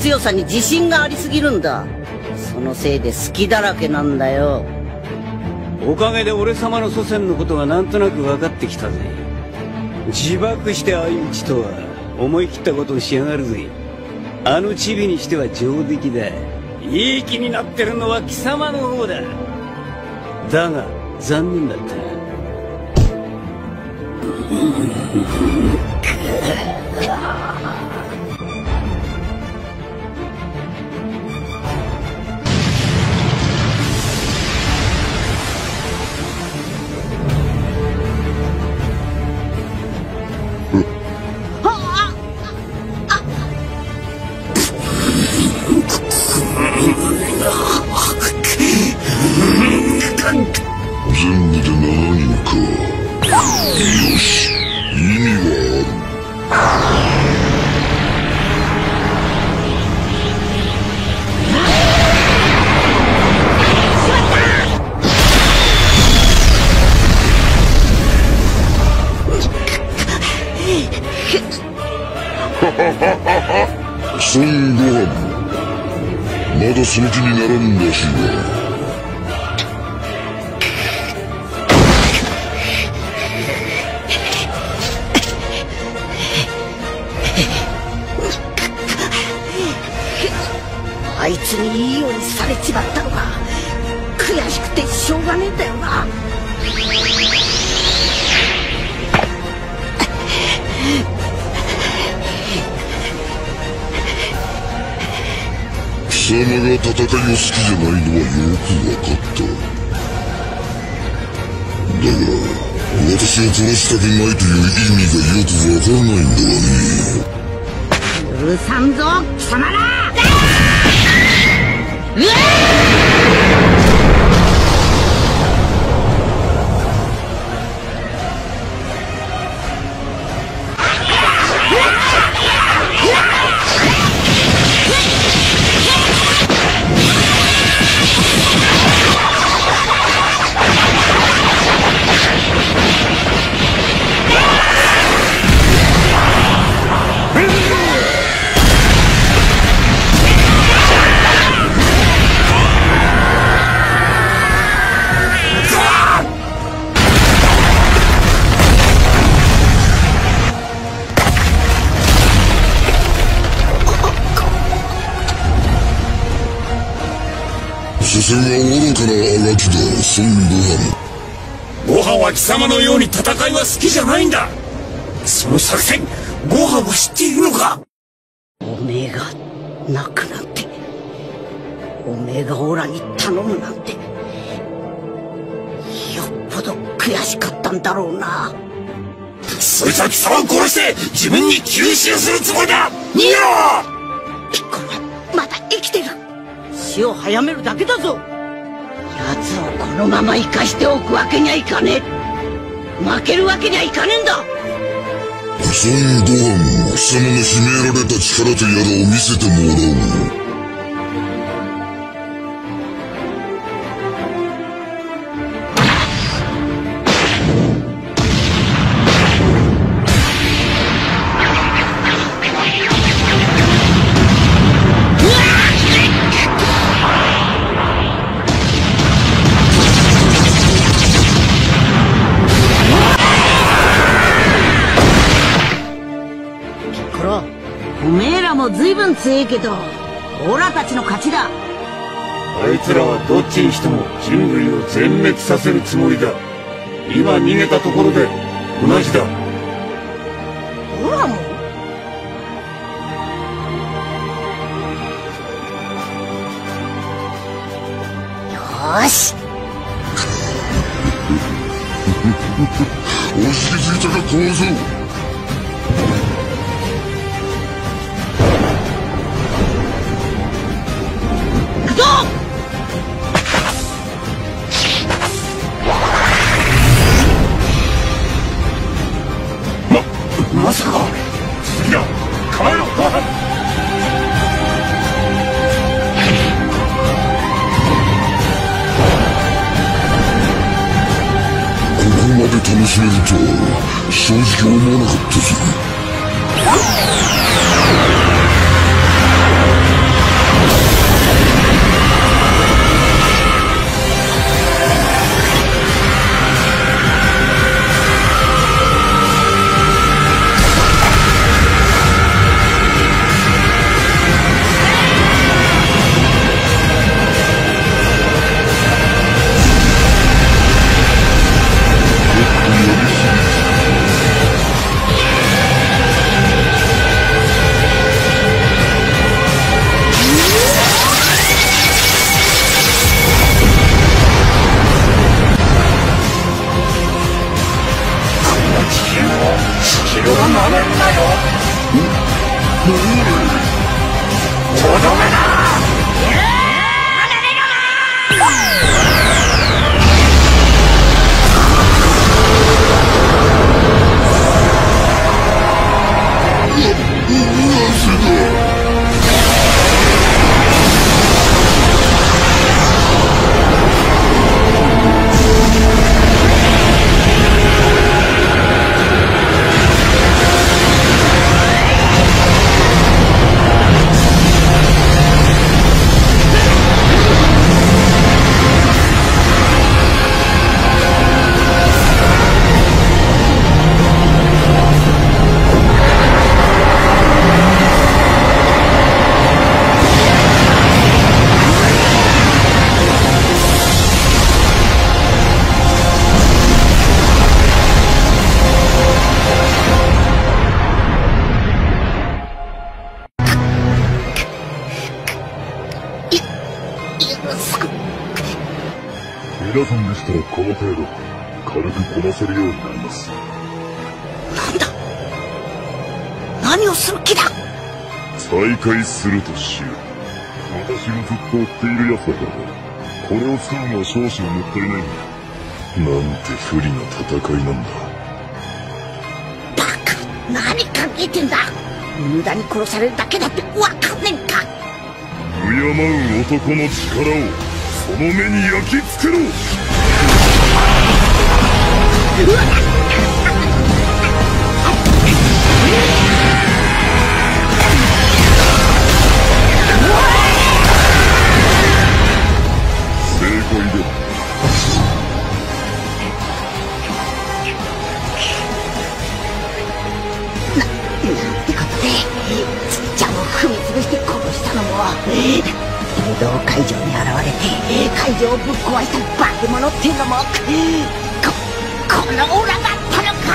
[SPEAKER 1] 強さに自信がありすぎるんだ。そのせいで好きだらけなんだよ。
[SPEAKER 12] おかげで俺様の祖先のことがなんとなく分かってきたぜ。自爆して相打ちとは思い切ったことをしやがるぜ。あのチビにしては上出来だ。いい気になってるのは貴様の方だ。だが残念だった。
[SPEAKER 13] 全 [laughs] し
[SPEAKER 1] たくな
[SPEAKER 13] いという意味がよくわからないんだがね。
[SPEAKER 1] 許さんぞ貴様ら
[SPEAKER 7] 様のように戦いは好きじゃないんだ。その作戦ご飯は知っているのか？
[SPEAKER 1] おめえが泣くなんておめえがオラに頼むなんてよっぽど悔しかったんだろうな。
[SPEAKER 7] そいつは貴様を殺して自分に吸収するつもりだ！逃げろ！
[SPEAKER 1] ピッコロはまだ生きてる。死を早めるだけだぞ。奴をこのまま生かしておくわけにはいかねえ負けるわけにはいかねえんだ。
[SPEAKER 9] そういうご飯貴様の秘められた力とやらを見せてもらおう。
[SPEAKER 1] 強えけどオラたちの勝ちだ。
[SPEAKER 12] あいつらはどっちにしても人類を全滅させるつもりだ。今逃げたところで同じだ。
[SPEAKER 1] オラも？よし。
[SPEAKER 9] 押し気づいたか構造ったいないなんて不利な戦いなんだ。
[SPEAKER 1] バカ。何考えてんだ。無駄に殺されるだけだってわかんねえか。
[SPEAKER 9] 敬う男の力をその目に焼き付けろ。正
[SPEAKER 17] 会場をぶっ壊した化け物ってのもここのオラだったのか。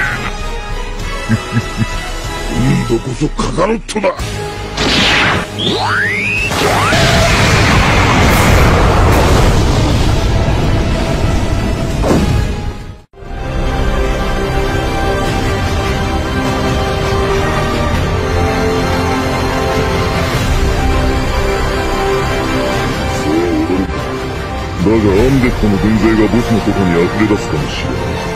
[SPEAKER 9] 今度こそカカロットだ。アンデッドの軍勢が墓地の外に溢れ出すかもしれない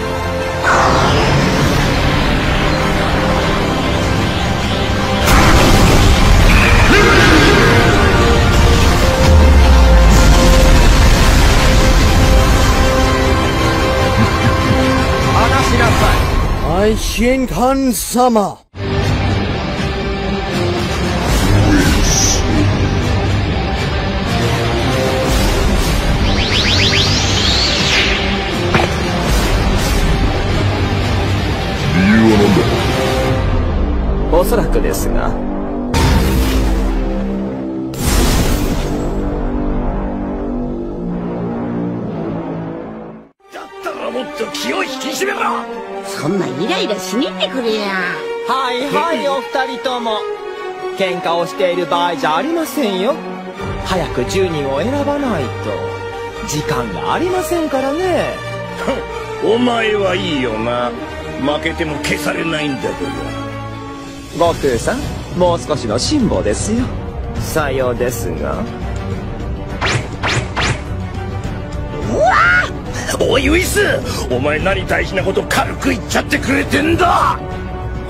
[SPEAKER 5] 話しなさい。愛心官様
[SPEAKER 4] おそらくですが。
[SPEAKER 10] だったらもっと気を引き締めろ。
[SPEAKER 1] そんなイライラしねえでくれや
[SPEAKER 4] はいはいお二人とも。喧嘩をしている場合じゃありませんよ。早く10人を選ばないと。時間がありませんからね。[laughs]
[SPEAKER 10] お前はいいよな。負けても消されないんだから
[SPEAKER 4] 悟空さんもう少しの辛抱ですよ。さようですが。
[SPEAKER 10] おいウィスお前何大事なこと軽く言っちゃってくれてんだ！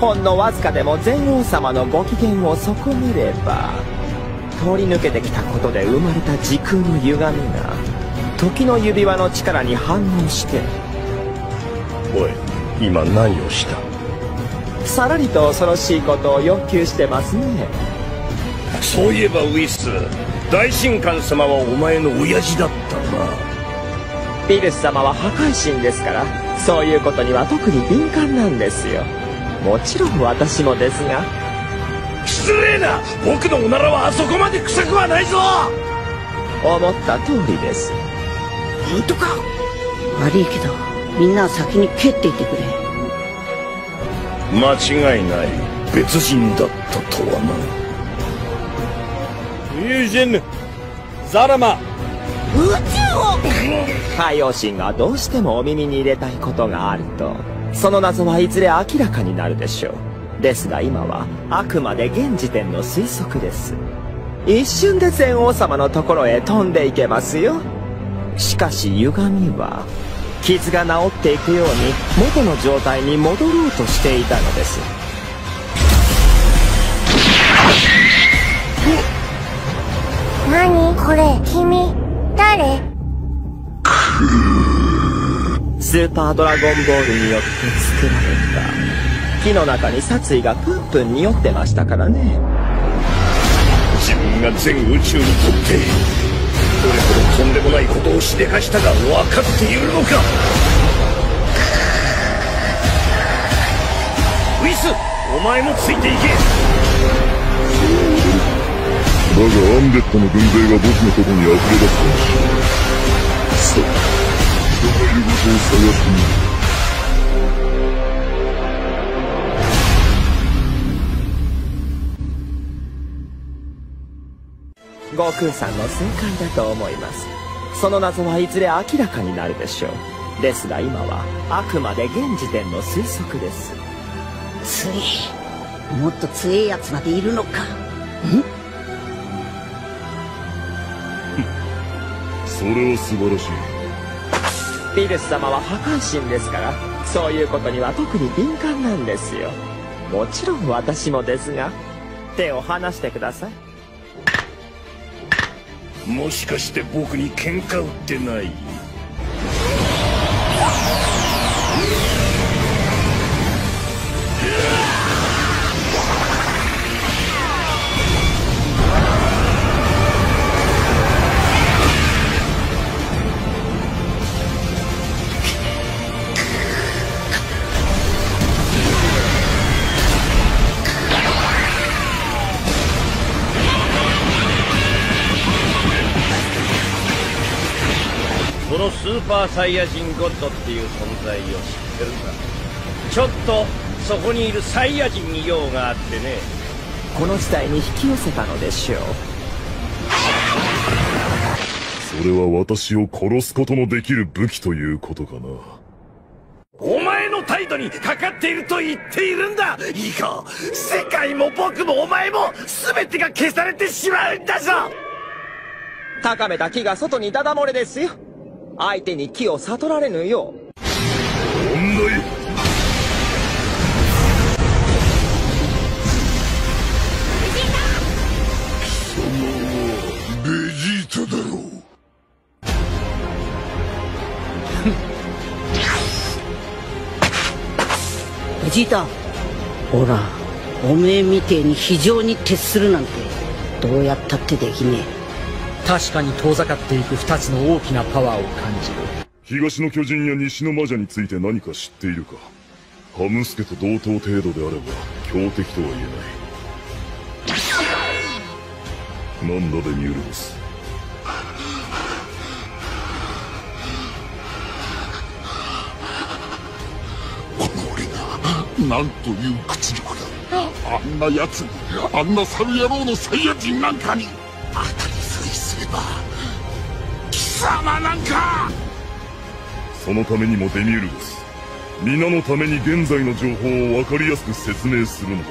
[SPEAKER 4] ほんのわずかでも全王様のご機嫌を損ねれば通り抜けてきたことで生まれた時空の歪みが時の指輪の力に反応して
[SPEAKER 10] おい今何をした？
[SPEAKER 4] さらりと恐ろしいことを要求してますね。
[SPEAKER 10] そういえばウィス大神官様はお前の親父だったな。
[SPEAKER 4] ビルス様は破壊神ですからそういうことには特に敏感なんですよ。もちろん私もですが。
[SPEAKER 10] 失礼な僕のおならはあそこまで臭くはないぞ。
[SPEAKER 4] 思った通りです。
[SPEAKER 1] 本当か。悪いけどみんな先に蹴っていってくれ
[SPEAKER 10] 間違いない。別人だったとは
[SPEAKER 5] ユージンザラマ
[SPEAKER 1] 宇宙を。
[SPEAKER 4] 海洋神がどうしてもお耳に入れたいことがあるとその謎はいずれ明らかになるでしょう。ですが今はあくまで現時点の推測です。一瞬で全王様のところへ飛んでいけますよ。しかし歪みは傷が治っていくように元の状態に戻ろうとしていたのです。
[SPEAKER 18] 何これ？君誰？
[SPEAKER 4] スーパードラゴンボールによって作られた。木の中に殺意がプンプン匂ってましたからね。
[SPEAKER 10] 自分が全宇宙にとってどれほどとんでもないことをしでかしたが分かっているのか？ウィスお前もついていけ。
[SPEAKER 9] だがアンデッドの軍勢が僕のとこに溢れ出すかもしれない。さあ人がいることを探してみる
[SPEAKER 4] 悟空さんの正解だと思います。その謎はいずれ明らかになるでしょう。ですが今はあくまで現時点の推測です。
[SPEAKER 1] 強えもっと強えやつまでいるのか。ん。
[SPEAKER 9] それは素晴らしい。
[SPEAKER 4] ビルス様は破壊神ですからそういうことには特に敏感なんですよ。もちろん私もですが手を離してください
[SPEAKER 10] もしかして僕に喧嘩売ってない？
[SPEAKER 19] パーサイヤ人ゴッドっていう存在を知ってるんだ。ちょっとそこにいるサイヤ人に用があってね。
[SPEAKER 4] この事態に引き寄せたのでしょう。
[SPEAKER 9] それは私を殺すことのできる武器ということかな。
[SPEAKER 10] お前の態度にかかっていると言っているんだ。いいか。世界も僕もお前も全てが消されてしまうんだぞ。
[SPEAKER 4] 高めた木が外にダダ漏れですよ相手に気を悟られぬよう。
[SPEAKER 3] 問題。貴様はベジータだろう。[laughs]
[SPEAKER 8] ベジータほらおめえみてえに非常に徹するなんてどうやったってできねえ
[SPEAKER 5] 確かに遠ざかっていく二つの大きなパワーを感じる。
[SPEAKER 9] 東の巨人や西の魔女について何か知っているか？ハムスケと同等程度であれば強敵とは言えない。なんだベミュールゴス
[SPEAKER 3] この俺がなんという屈辱だ。あんな奴にあんな猿野郎のサイヤ人なんかに。当たり貴様なんか！
[SPEAKER 9] そのためにもデミュールゴス皆のために現在の情報を分かりやすく説明するのだ。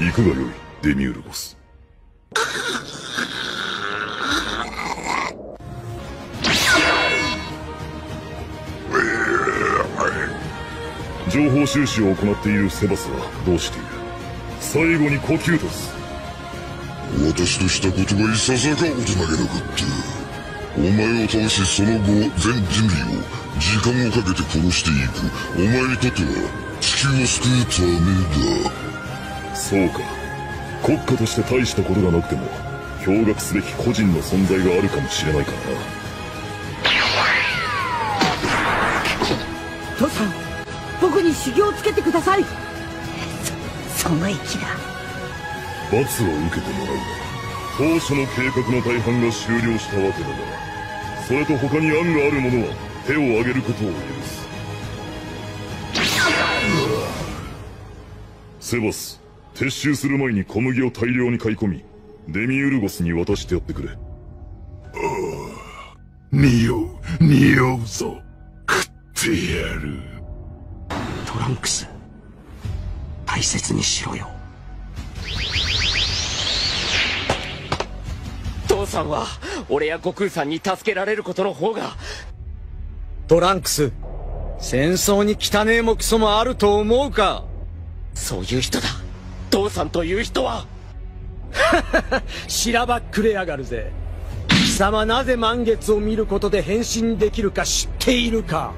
[SPEAKER 9] 行くがよいデミュールゴス。情報収集を行っているセバスはどうしている？最後に呼吸とす。
[SPEAKER 3] 私としたことがいささか大人げなかったお前を倒しその後全人類を時間をかけて殺していく。お前にとっては地球を救うためだ
[SPEAKER 9] そうか。国家として大したことがなくても驚愕すべき個人の存在があるかもしれないからな。
[SPEAKER 1] 父さん僕に修行をつけてください。そその息だ
[SPEAKER 9] 罰を受けてもらうが当初の計画の大半が終了したわけだ。がそれと他に案がある者は手を挙げることを許す。セバス撤収する前に小麦を大量に買い込みデミウルゴスに渡してやってくれ。
[SPEAKER 3] 匂う匂うぞ食ってやる。
[SPEAKER 7] トランクス大切にしろよ
[SPEAKER 14] さんは俺や悟空さんに助けられることの方が。
[SPEAKER 5] トランクス戦争に汚えもクソもあると思うか？
[SPEAKER 14] そういう人だ。父さんという人は。[laughs]
[SPEAKER 5] しらばっくれやがるぜ。貴様なぜ満月を見ることで変身できるか知っているか？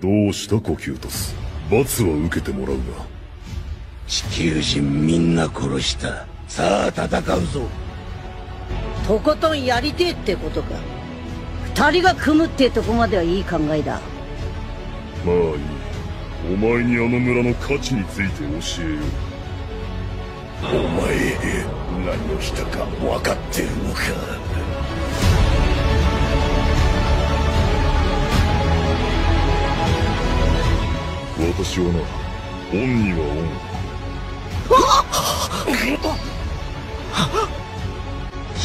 [SPEAKER 9] どうした呼吸とす罰は受けてもらうが
[SPEAKER 3] 地球人みんな殺した。さあ戦うぞ。
[SPEAKER 8] とことんやりてえってことか。二人が組むってとこまではいい考えだ。
[SPEAKER 9] まあいい。お前にあの村の価値について教えよう。
[SPEAKER 3] お前何をしたか分かってるのか。
[SPEAKER 9] 私はな恩には恩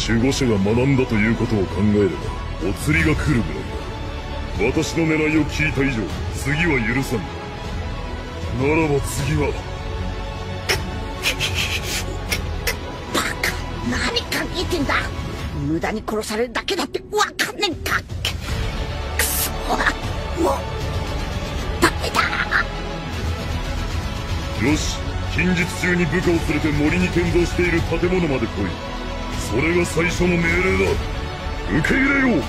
[SPEAKER 9] 守護者が学んだということを考えればお釣りが来るぐらいだ私の狙いを聞いた以上次は許さん。ならば次は。
[SPEAKER 1] バカ何考えてんだ無駄に殺されるだけだってわかんねんかくそもうダメだ
[SPEAKER 9] よし近日中に部下を連れて森に建造している建物まで来い。それが最初の命令だ。受け入れよう。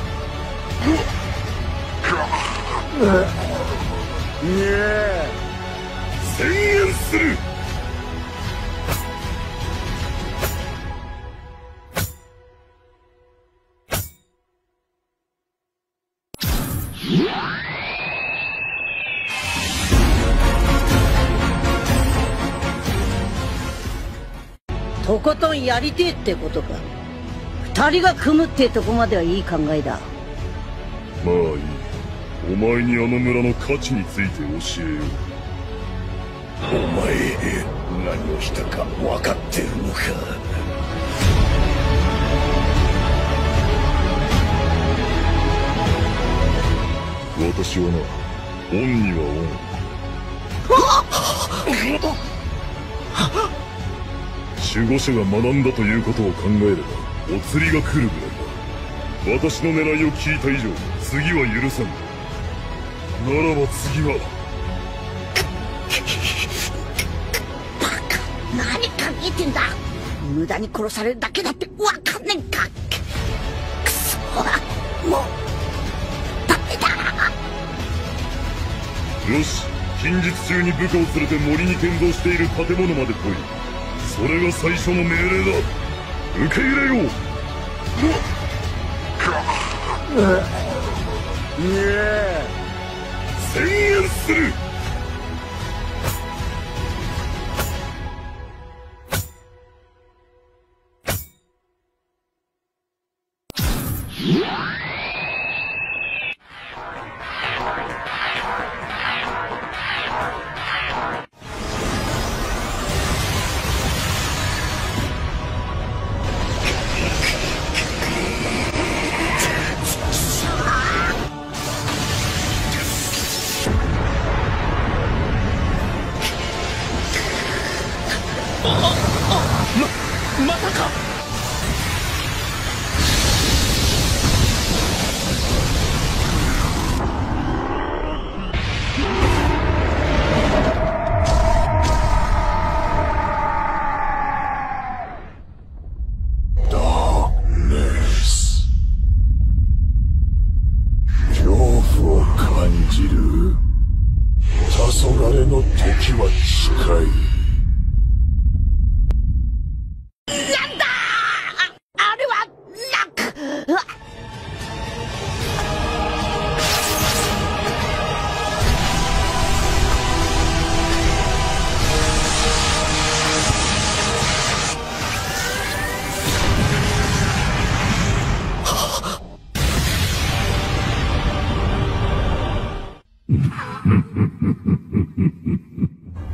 [SPEAKER 9] 宣言する
[SPEAKER 8] とことんやりてえってことか。二人が組むってとこまではいい考えだ。
[SPEAKER 9] まあいい。お前にあの村の価値について教えよう。
[SPEAKER 3] お前何をしたか分かってるのか。
[SPEAKER 9] 私はな恩には恩 [laughs] 守護者が学んだということを考えればお釣りが来るぐらいだ。私の狙いを聞いた以上次は許さん。ならば次は。
[SPEAKER 1] 何考えてんだ無駄に殺されるだけだってわかんねんか。くそもうダメだ
[SPEAKER 9] よし近日中に部下を連れて森に建造している建物まで来いそれが最初の命令だ。受け入れよう。宣言する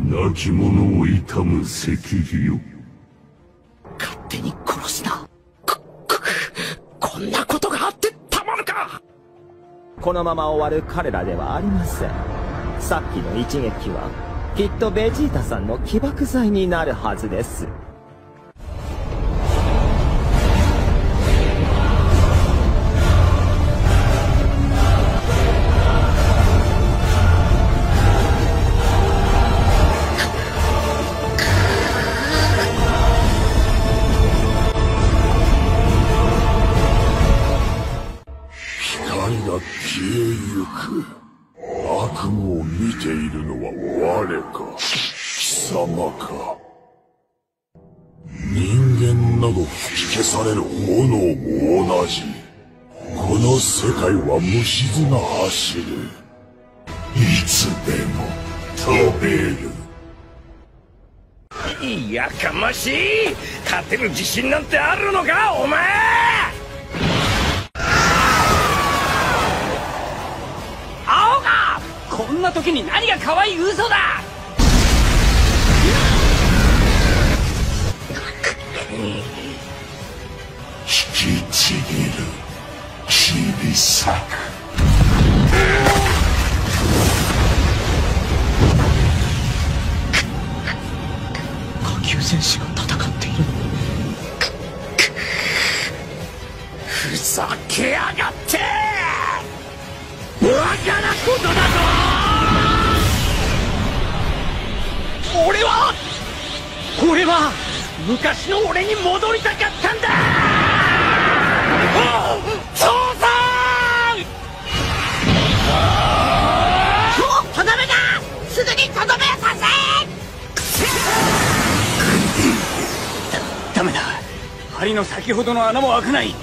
[SPEAKER 9] 亡き者を悼む石碑よ。
[SPEAKER 7] 勝手に殺すな。こここんなことがあってたまるか！
[SPEAKER 4] このまま終わる彼らではありません。さっきの一撃はきっとベジータさんの起爆剤になるはずです
[SPEAKER 9] れる炎も同じ。この世界は虫唾が走るいつでも飛べる。
[SPEAKER 19] いやかましい。勝てる自信なんてあるのかお前！
[SPEAKER 12] 青がこんな時に何が可愛い嘘だ！
[SPEAKER 9] 引きちぎる。切り裂く。
[SPEAKER 7] 下級戦士が戦っているふざけやがって！バカなことだぞ！俺は俺は昔の俺に戻りたかったんだ！あ父さん
[SPEAKER 1] もうとどめだすぐにとどめをさせ
[SPEAKER 12] ダメだ針の先ほどの穴も開かない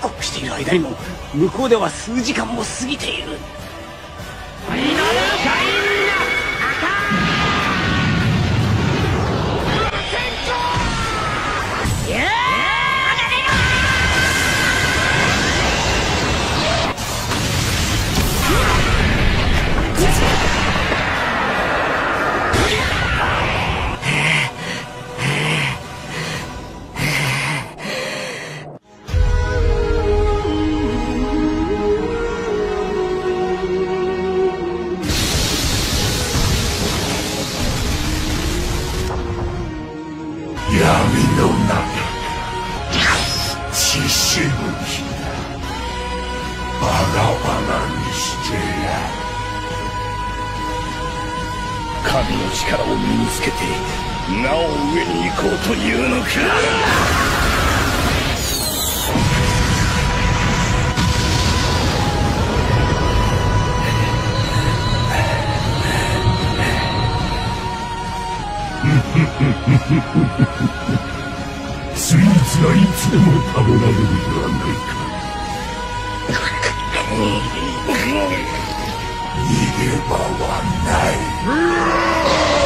[SPEAKER 12] こうしている間にも向こうでは数時間も過ぎている
[SPEAKER 10] つけてなお上に行こうというのか。
[SPEAKER 20] スイーツがいつでも食べられるではないか。[laughs] 逃げ場はない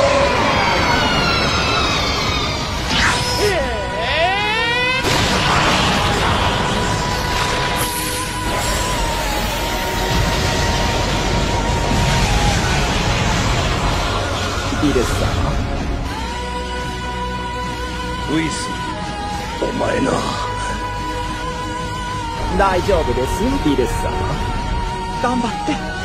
[SPEAKER 4] イレス様
[SPEAKER 10] ウイスお前な。
[SPEAKER 4] 大丈夫です。よイレス様頑張って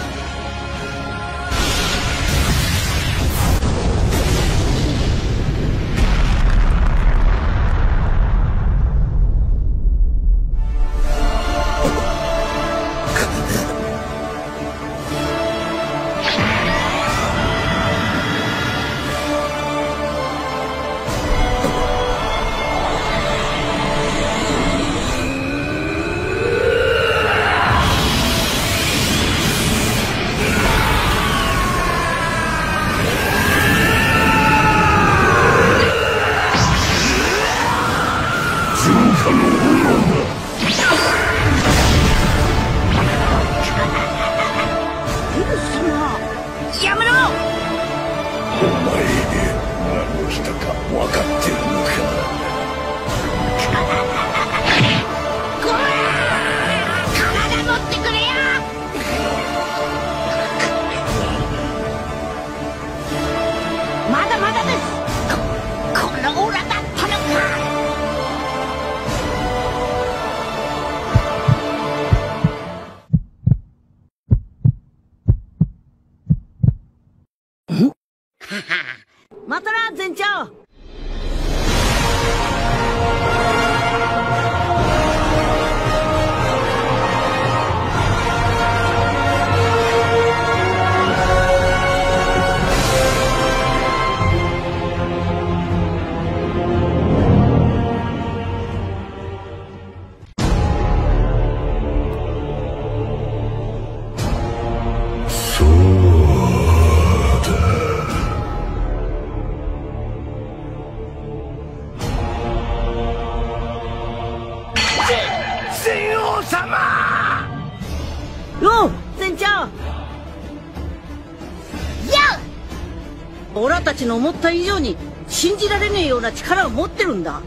[SPEAKER 1] ちの思った以上に信じられねえような力を持ってるんだ。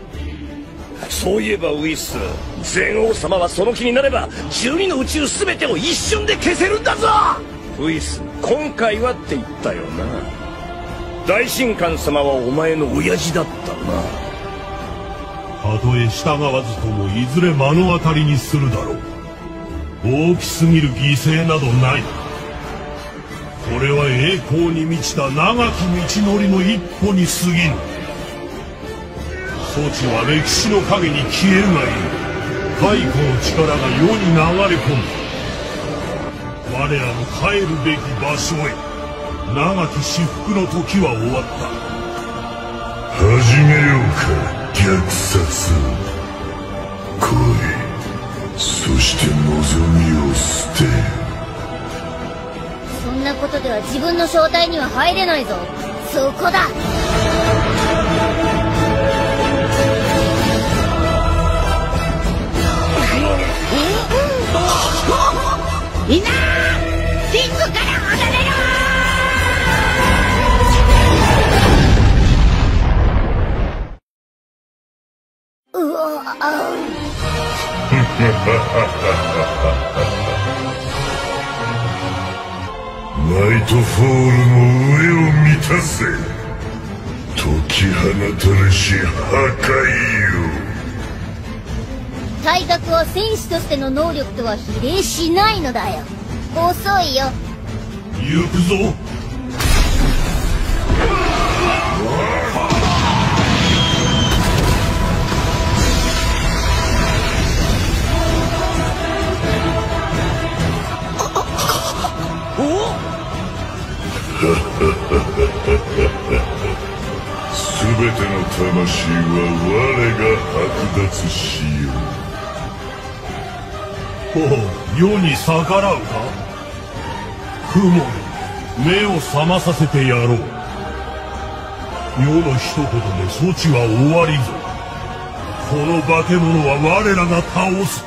[SPEAKER 10] そういえばウイス全王様はその気になれば12の宇宙全てを一瞬で消せるんだぞ。ウイス今回はって言ったよな。大神官様はお前の親父だったな。
[SPEAKER 20] たとえ従わずともいずれ目の当たりにするだろう。大きすぎる犠牲などない栄光に満ちた長き道のりの一歩に過ぎぬ措置は歴史の影に消えるがいい。太古の力が世に流れ込む。我らの帰るべき場所へ。長き至福の時は終わった。始めようか虐殺。来い。そして望みを捨て。
[SPEAKER 18] そんなことでは自分の正体には入れないぞ。そこだ。[laughs]
[SPEAKER 8] みんな
[SPEAKER 18] 力とは比例しないのだよ。遅いよ。
[SPEAKER 20] 行くぞ。[laughs]
[SPEAKER 7] すべての魂は我が剥奪し
[SPEAKER 20] 世に逆らうか？クモ目を覚まさせてやろう。世の一言で措置は終わりぞ。この化け物は我らが倒す。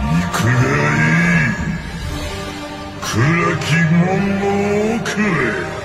[SPEAKER 7] いくらいい。暗き門をくれ。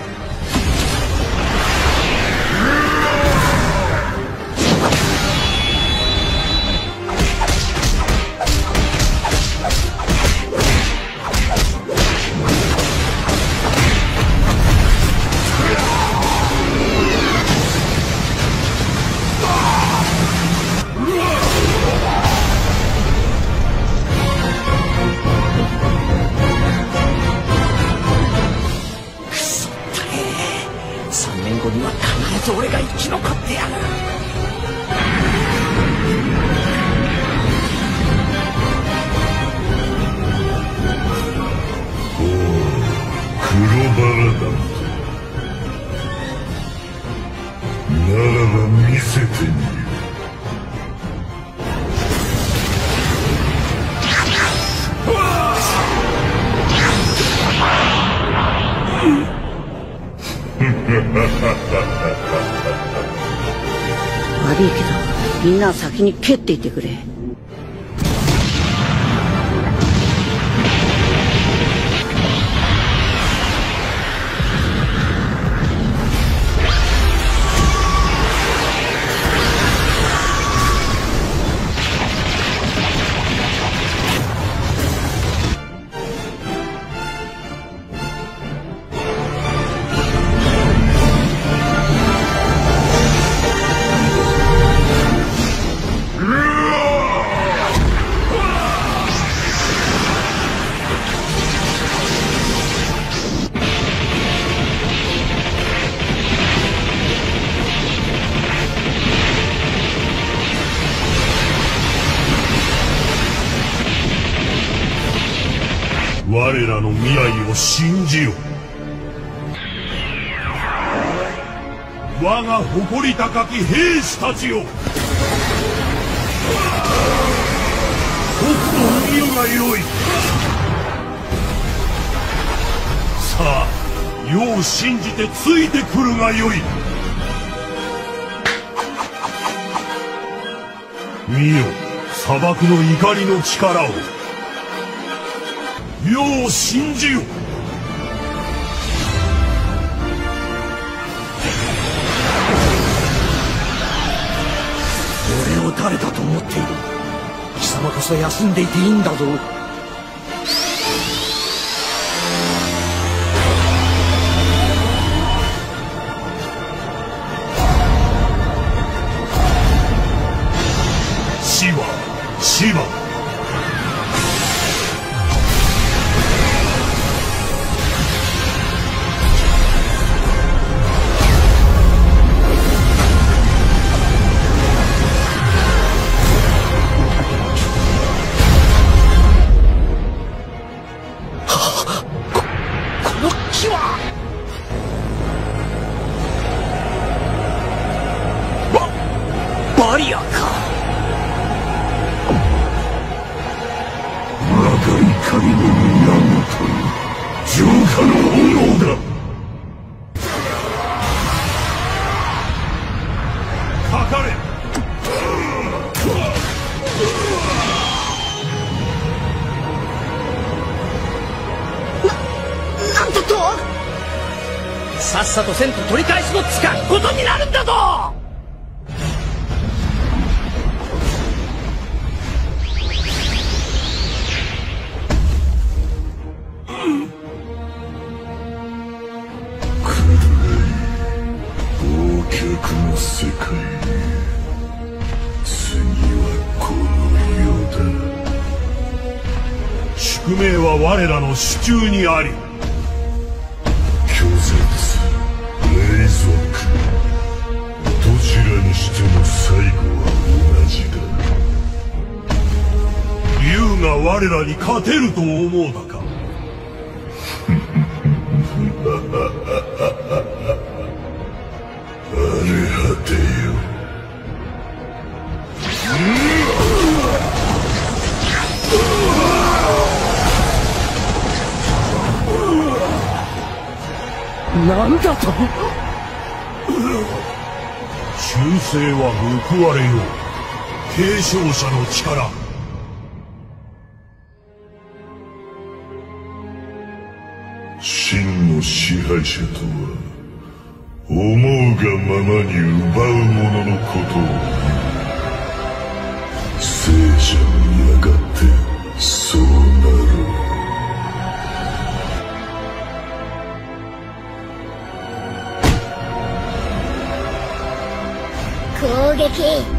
[SPEAKER 1] に蹴っていてくれ。
[SPEAKER 20] 信じよ。我が誇り高き兵士たちよ。僕と見るがよい。さあ世を信じてついてくるがよい。見よ砂漠の怒りの力を。世を信じよ。
[SPEAKER 8] 貴様こそ休んでいていいんだぞ
[SPEAKER 21] 何だと？
[SPEAKER 20] 忠誠は報われよう。継承者の力。真の支配者とは思うがままに奪う者のことを言う。聖者もやがて。
[SPEAKER 8] 攻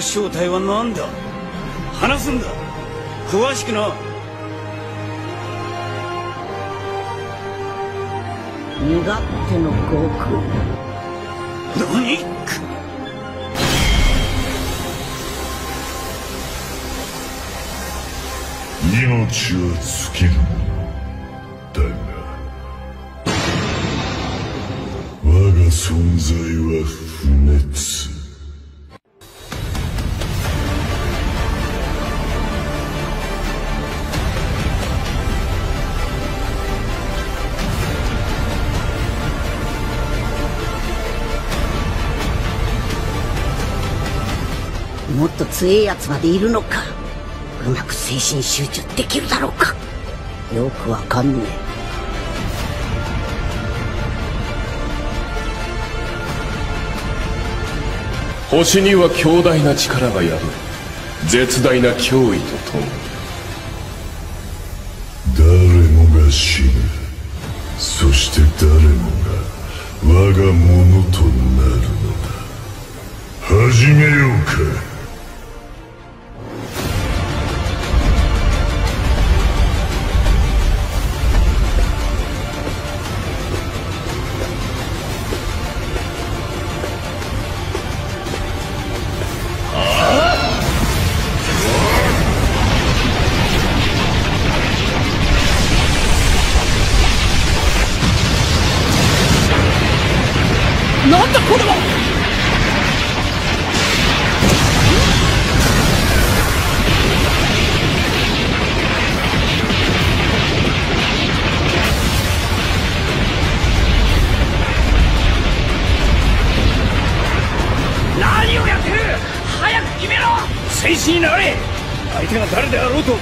[SPEAKER 20] の
[SPEAKER 12] 正体は何だ？話すんだ。詳しくな。
[SPEAKER 1] 身勝手の極
[SPEAKER 12] 何？
[SPEAKER 20] 命は尽きる
[SPEAKER 1] 強えやつまでいるのか。うまく精神集中できるだろうか。よくわかんねえ。
[SPEAKER 14] 星には強大な力が宿る。絶大な脅威とともに。
[SPEAKER 12] 相手が誰であろうと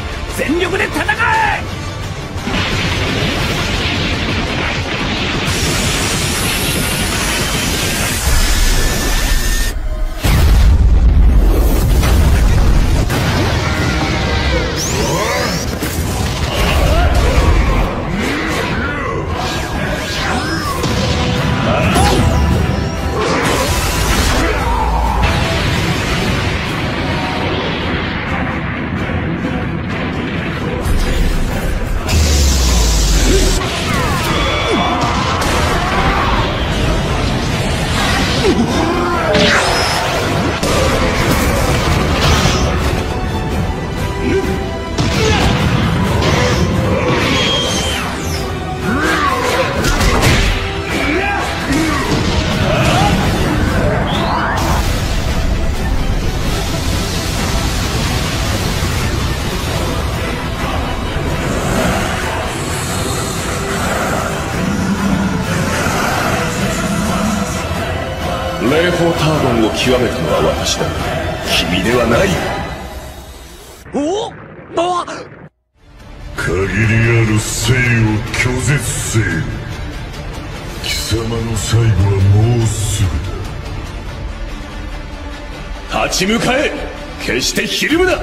[SPEAKER 8] してひるむな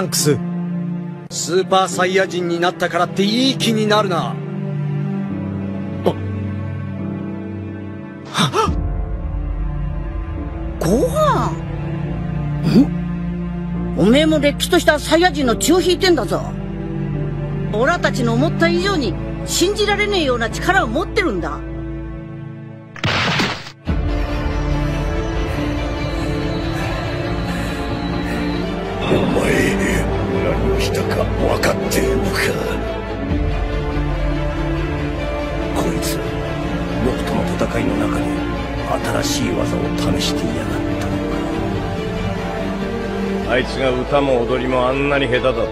[SPEAKER 5] ンクススーパーサイヤ人になったからっていい気になるな。
[SPEAKER 1] ご飯？ん？おめえもれっきとしたサイヤ人の血を引いてんだぞ。オラたちの思った以上に信じられねえような力を持ってるんだ。
[SPEAKER 8] お前分かっているのか。こいつ僕との戦いの中で新しい技を試していやがったのか。
[SPEAKER 10] あいつが歌も踊りもあんなに下手だとは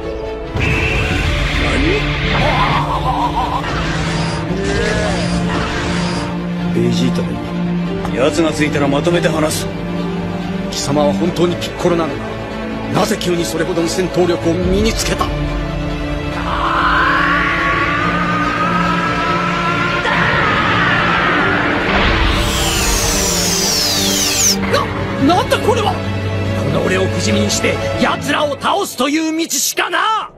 [SPEAKER 8] 何？
[SPEAKER 12] ベジータで奴がついたらまとめて話す。
[SPEAKER 5] 貴様は本当にピッコロなのか？なぜ急にそれほどの戦闘力を身につけた？な、なんだこれは？この俺を不死身にして奴らを倒すという道しかな！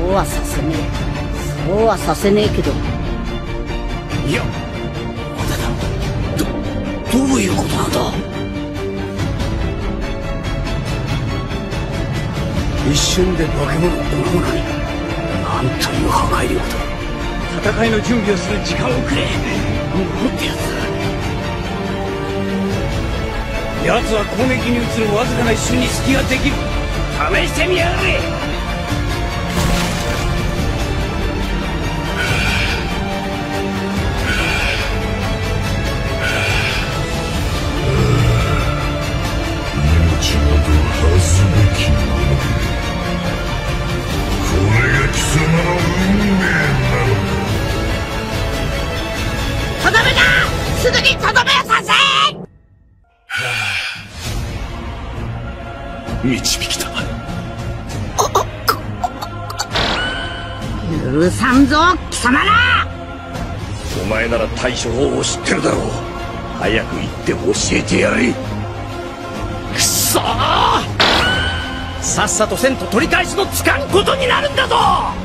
[SPEAKER 1] そうはさせねえ。そうはさせねえけど。
[SPEAKER 5] いやまだだどどういうことなんだ？一瞬で化け物このものになんという破壊力だ。戦いの準備をする時間をくれ。もうってやつだ。奴は攻撃に移るわずかな一瞬に隙ができる。試してみやがれ。
[SPEAKER 22] すぐにとどめをさせはあ
[SPEAKER 23] 導きた
[SPEAKER 22] 許さんぞ貴様ら
[SPEAKER 10] お前なら対処法を知ってるだろう早く言って教えてやれ
[SPEAKER 5] くそさっさとせんと取り返しのつかんことになるんだぞ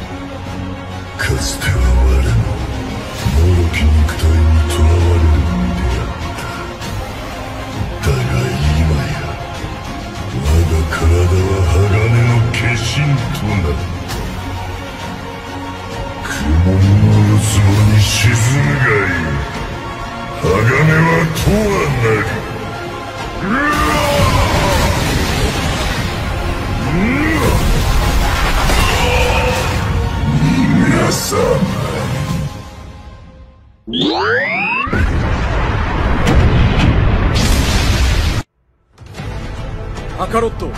[SPEAKER 24] となる雲のるつぼに沈むがいい鋼はとはなり皆様
[SPEAKER 5] アカロット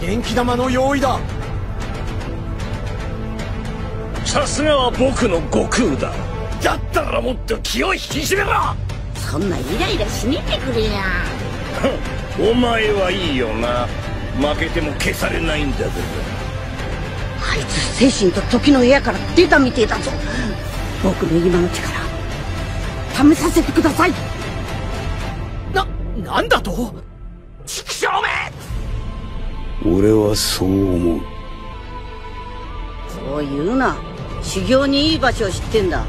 [SPEAKER 5] 元気玉の用意だ。
[SPEAKER 10] さすがは僕の悟空だ。だったらもっと気を引き締めろ。
[SPEAKER 22] そんなイライラしねえでくれや。[laughs]
[SPEAKER 10] お前はいいよな。負けても消されないんだぜ。
[SPEAKER 1] あいつ精神と時の部屋から出たみてえだぞ。僕の今の力試させてください。
[SPEAKER 5] な、なんだと？
[SPEAKER 10] 畜生め！
[SPEAKER 12] 俺はそう思う。
[SPEAKER 1] そう言うな修行にいい場所を知ってんだ。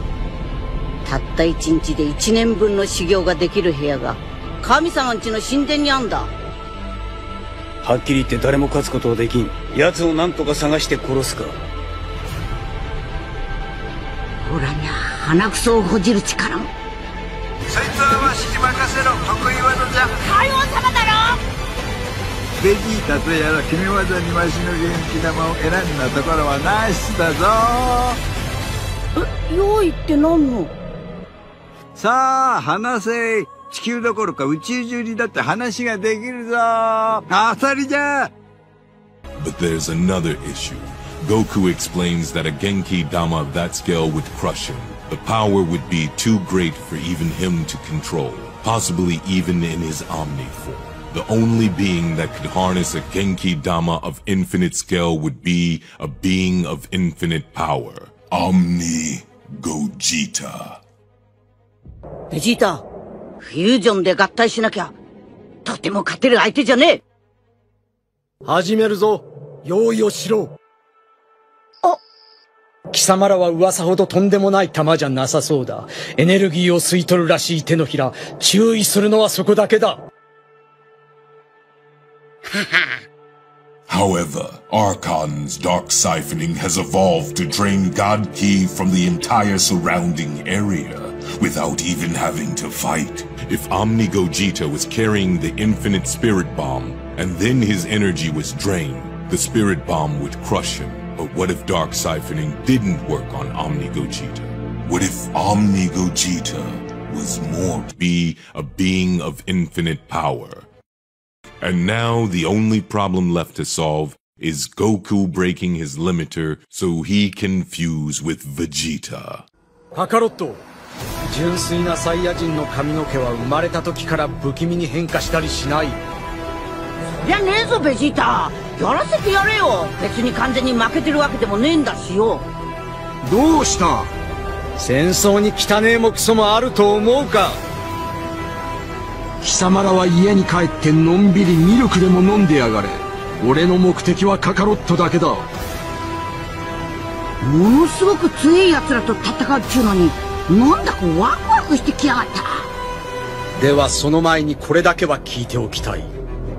[SPEAKER 1] たった一日で一年分の修行ができる部屋が神様んちの神殿にあんだ。
[SPEAKER 12] はっきり言って誰も勝つことはできん。奴を何とか探して殺すか。
[SPEAKER 1] ほらにゃ鼻くそをほじる力も。
[SPEAKER 25] そいつはわしに任せろ得意技じゃ。
[SPEAKER 22] 海王様だろ
[SPEAKER 25] ベジータとやら決め技にわしの元気玉を選んだところはナイスだぞ
[SPEAKER 1] え用意って何の
[SPEAKER 25] さあ話せ地球どころか宇宙中にだって話ができるぞ当たりじゃ
[SPEAKER 24] But there's another issue. Goku explains that a Genki Dama of that scale would crush him. The power would be too great for even him to control, possibly even in his Omni form. The only being that could harness a Genki Dama of infinite scale would be a being of infinite power. Omni Gogeta.
[SPEAKER 1] ベジータフュージョンで合体しなきゃとても勝てる相手じゃねえ
[SPEAKER 5] 始めるぞ用意をしろ
[SPEAKER 1] あ
[SPEAKER 5] 貴様らは噂ほどとんでもない玉じゃなさそうだエネルギーを吸い取るらしい手のひら注意するのはそこだけだ [laughs]
[SPEAKER 24] However, Archon's dark siphoning has evolved to drain God Ki from the entire surrounding area without even having to fight. If Omni Gogeta was carrying the infinite spirit bomb and then his energy was drained, the spirit bomb would crush him. But what if dark siphoning didn't work on Omni Gogeta? What if Omni Gogeta was more to be a being of infinite power? And now the only problem left to solve is Goku breaking his limiter so he can fuse with Vegeta.
[SPEAKER 5] カカロット純粋なサイヤ人の髪の毛は生まれた時から不気味に変化したりしない。
[SPEAKER 1] いやねえぞベジータ。やらせてやれよ。別に完全に負けてるわけでもねえんだしよ。
[SPEAKER 3] どうした？
[SPEAKER 5] 戦争に汚ねえもクソもあると思うか？
[SPEAKER 3] 貴様らは家に帰ってのんびりミルクでも飲んでやがれ。俺の目的はカカロットだけだ。も
[SPEAKER 1] のすごく強い奴らと戦うっちゅうのになんだかワクワクしてきやがった。
[SPEAKER 5] ではその前にこれだけは聞いておきたい。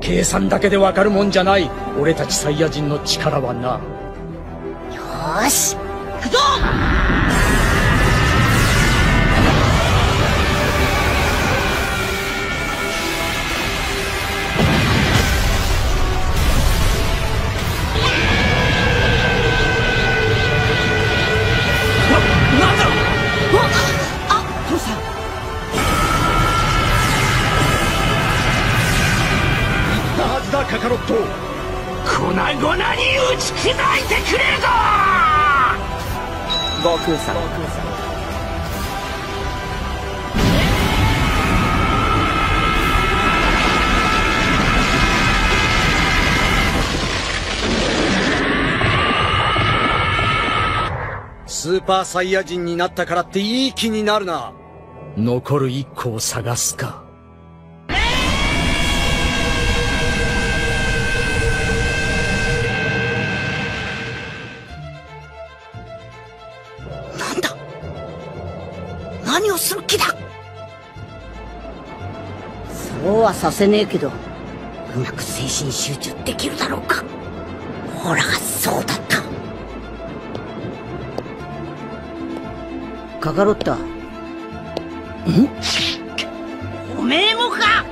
[SPEAKER 5] 計算だけでわかるもんじゃない。俺たちサイヤ人の力はな。
[SPEAKER 1] よーし行くぞ
[SPEAKER 5] カカロット
[SPEAKER 26] 粉々に打ち砕いてくれるぞ
[SPEAKER 4] 悟空さん。
[SPEAKER 5] スーパーサイヤ人になったからっていい気になるな。残る一個を探すか
[SPEAKER 1] させねえけどうまく精神集中できるだろうか。ほらそうだった。カカロッタん？おめえもか。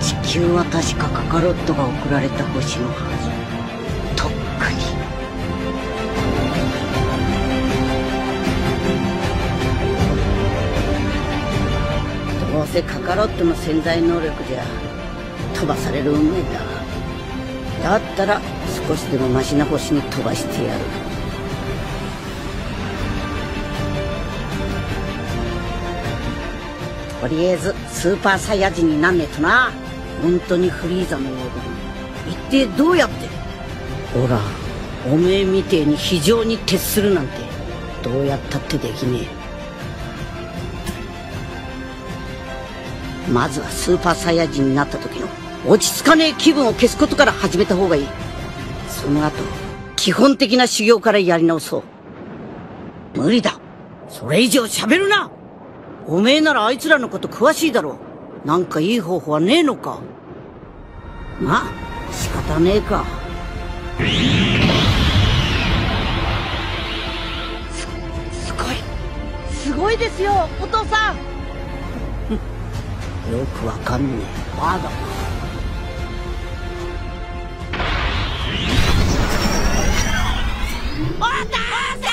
[SPEAKER 1] 地球は確かカカロットが送られた星のはずせカカロットの潜在能力じゃ飛ばされる運命だ。だったら少しでもマシな星に飛ばしてやる。とりあえずスーパーサイヤ人になんねえとな。本当にフリーザのようだ一体どうやって？ほらおめえみてえに非常に徹するなんてどうやったってできねえ。まずはスーパーサイヤ人になった時の落ち着かねえ気分を消すことから始めた方がいい。その後基本的な修行からやり直そう。無理だ。それ以上喋るな。おめえならあいつらのこと詳しいだろう。なんかいい方法はねえのか。まあ仕方ねえか。
[SPEAKER 27] すごい。すごいですよお父さん。
[SPEAKER 1] よくわかんねえ。まだ。
[SPEAKER 27] お父さ
[SPEAKER 26] 俺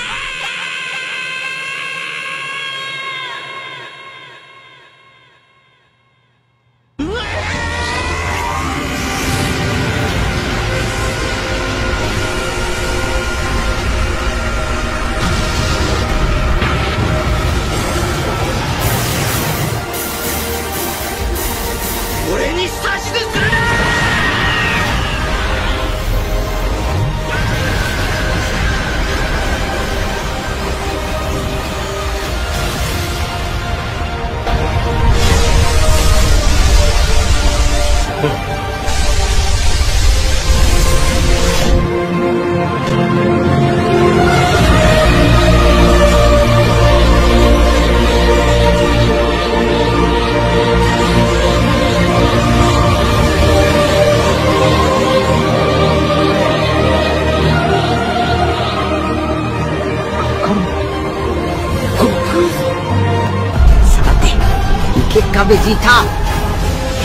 [SPEAKER 1] けっかベジータ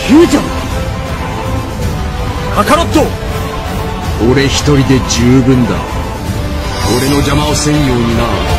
[SPEAKER 1] フュージョン。
[SPEAKER 3] カカロット。俺一人で十分だ。俺の邪魔をせんようにな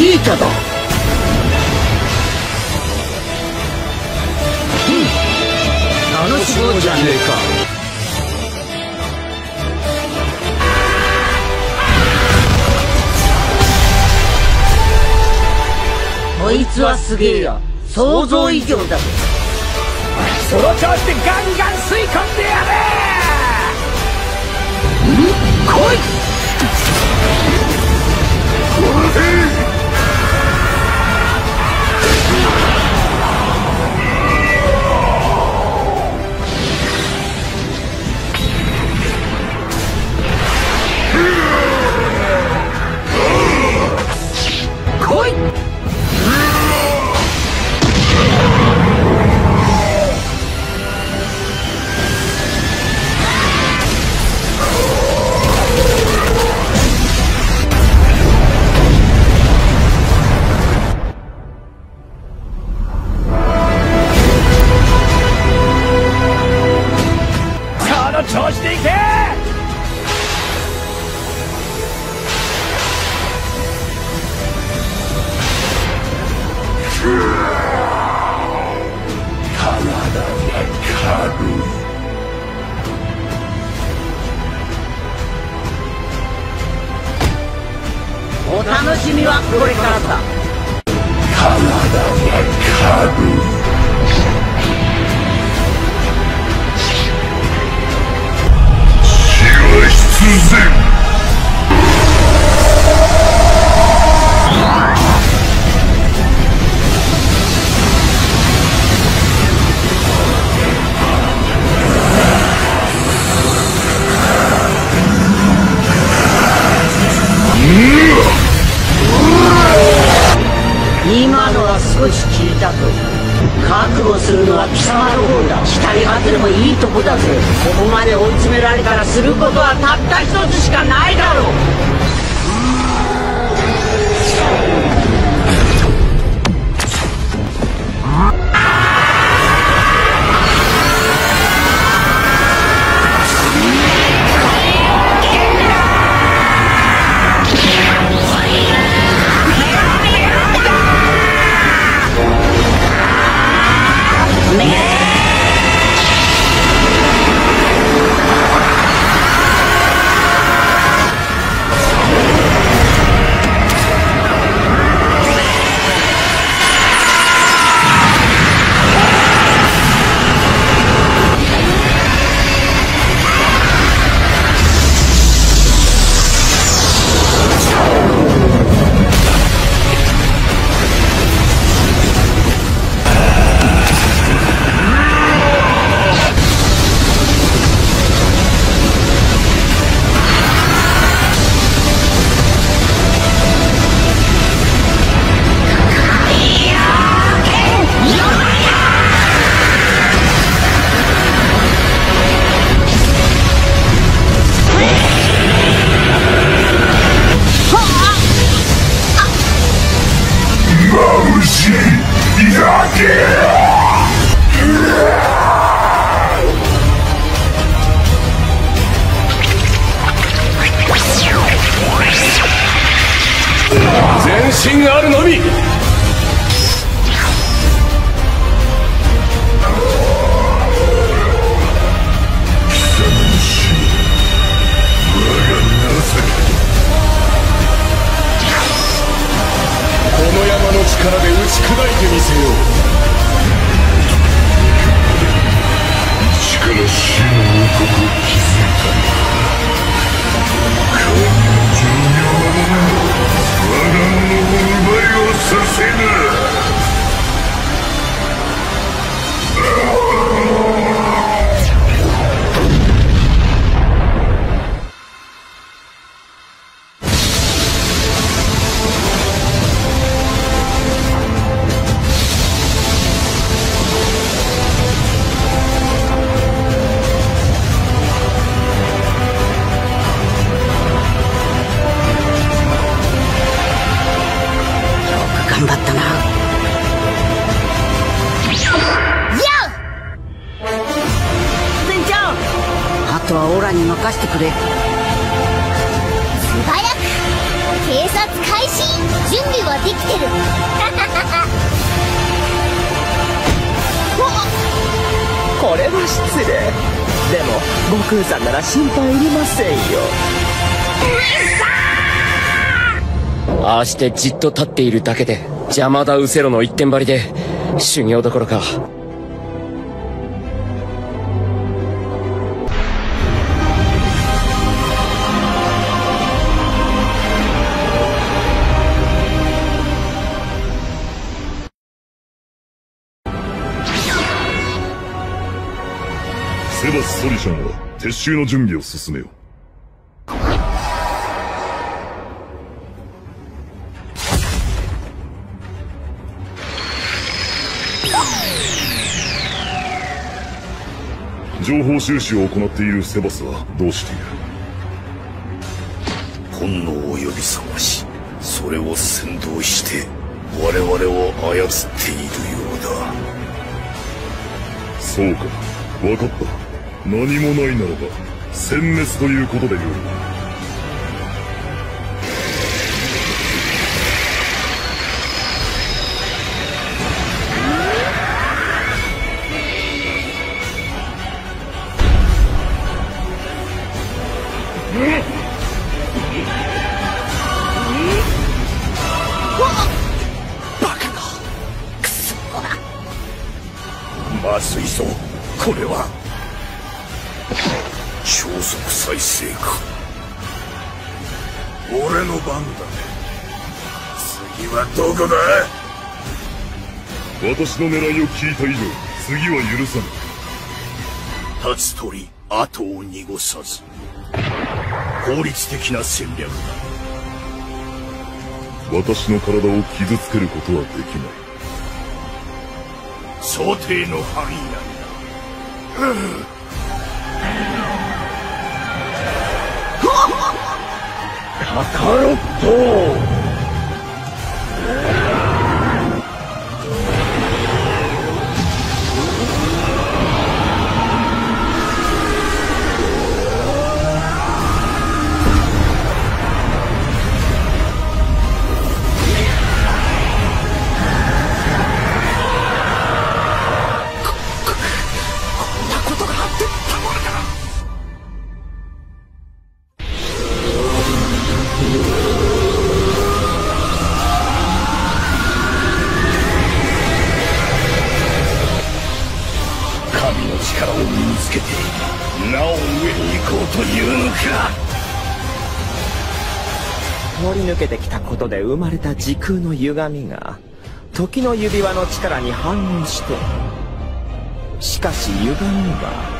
[SPEAKER 1] ータだうん。楽しうじゃねえか。こいつはすげえや。想像以上だ。
[SPEAKER 10] その調子でガンガン吸い込んでやれ。
[SPEAKER 1] い
[SPEAKER 4] 失礼。でも悟空さんなら心配いりませんよ。
[SPEAKER 14] ああしてじっと立っているだけで邪魔だウセロの一点張りで修行どころか
[SPEAKER 9] ソリシャンは撤収の準備を進めよう。情報収集を行っているセバスはどうしている？
[SPEAKER 3] 本能を呼び覚ましそれを先導して我々を操っているようだ。
[SPEAKER 9] そうか分かった何もないならば殲滅ということでよい。私の狙いを聞いた以上次は許さぬ
[SPEAKER 3] 立つ鳥後を濁さず。効率的な戦略だ。
[SPEAKER 9] 私の体を傷つけることはできない。
[SPEAKER 3] 想定の範囲内だ。
[SPEAKER 10] カカロット
[SPEAKER 4] ことで生まれた時空の歪みが時の指輪の力に反応してしかし歪みは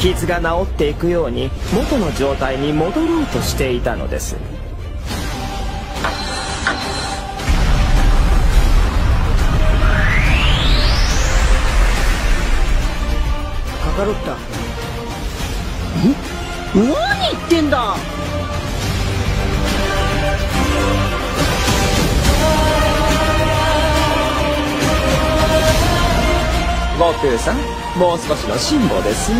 [SPEAKER 4] 傷が治っていくように元の状態に戻ろうとしていたのです。
[SPEAKER 1] カカロッタん何言ってんだ？
[SPEAKER 4] 悟空さんもう少しの辛抱です
[SPEAKER 1] 確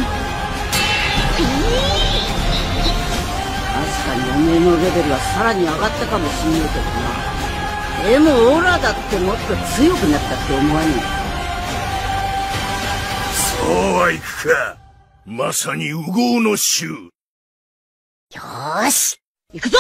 [SPEAKER 1] かにおめえのレベルはさらに上がったかもしんねえけどな。でもオラだってもっと強くなったって思わね
[SPEAKER 3] そうはいくか。まさに右往の衆。
[SPEAKER 1] えよーし行くぞ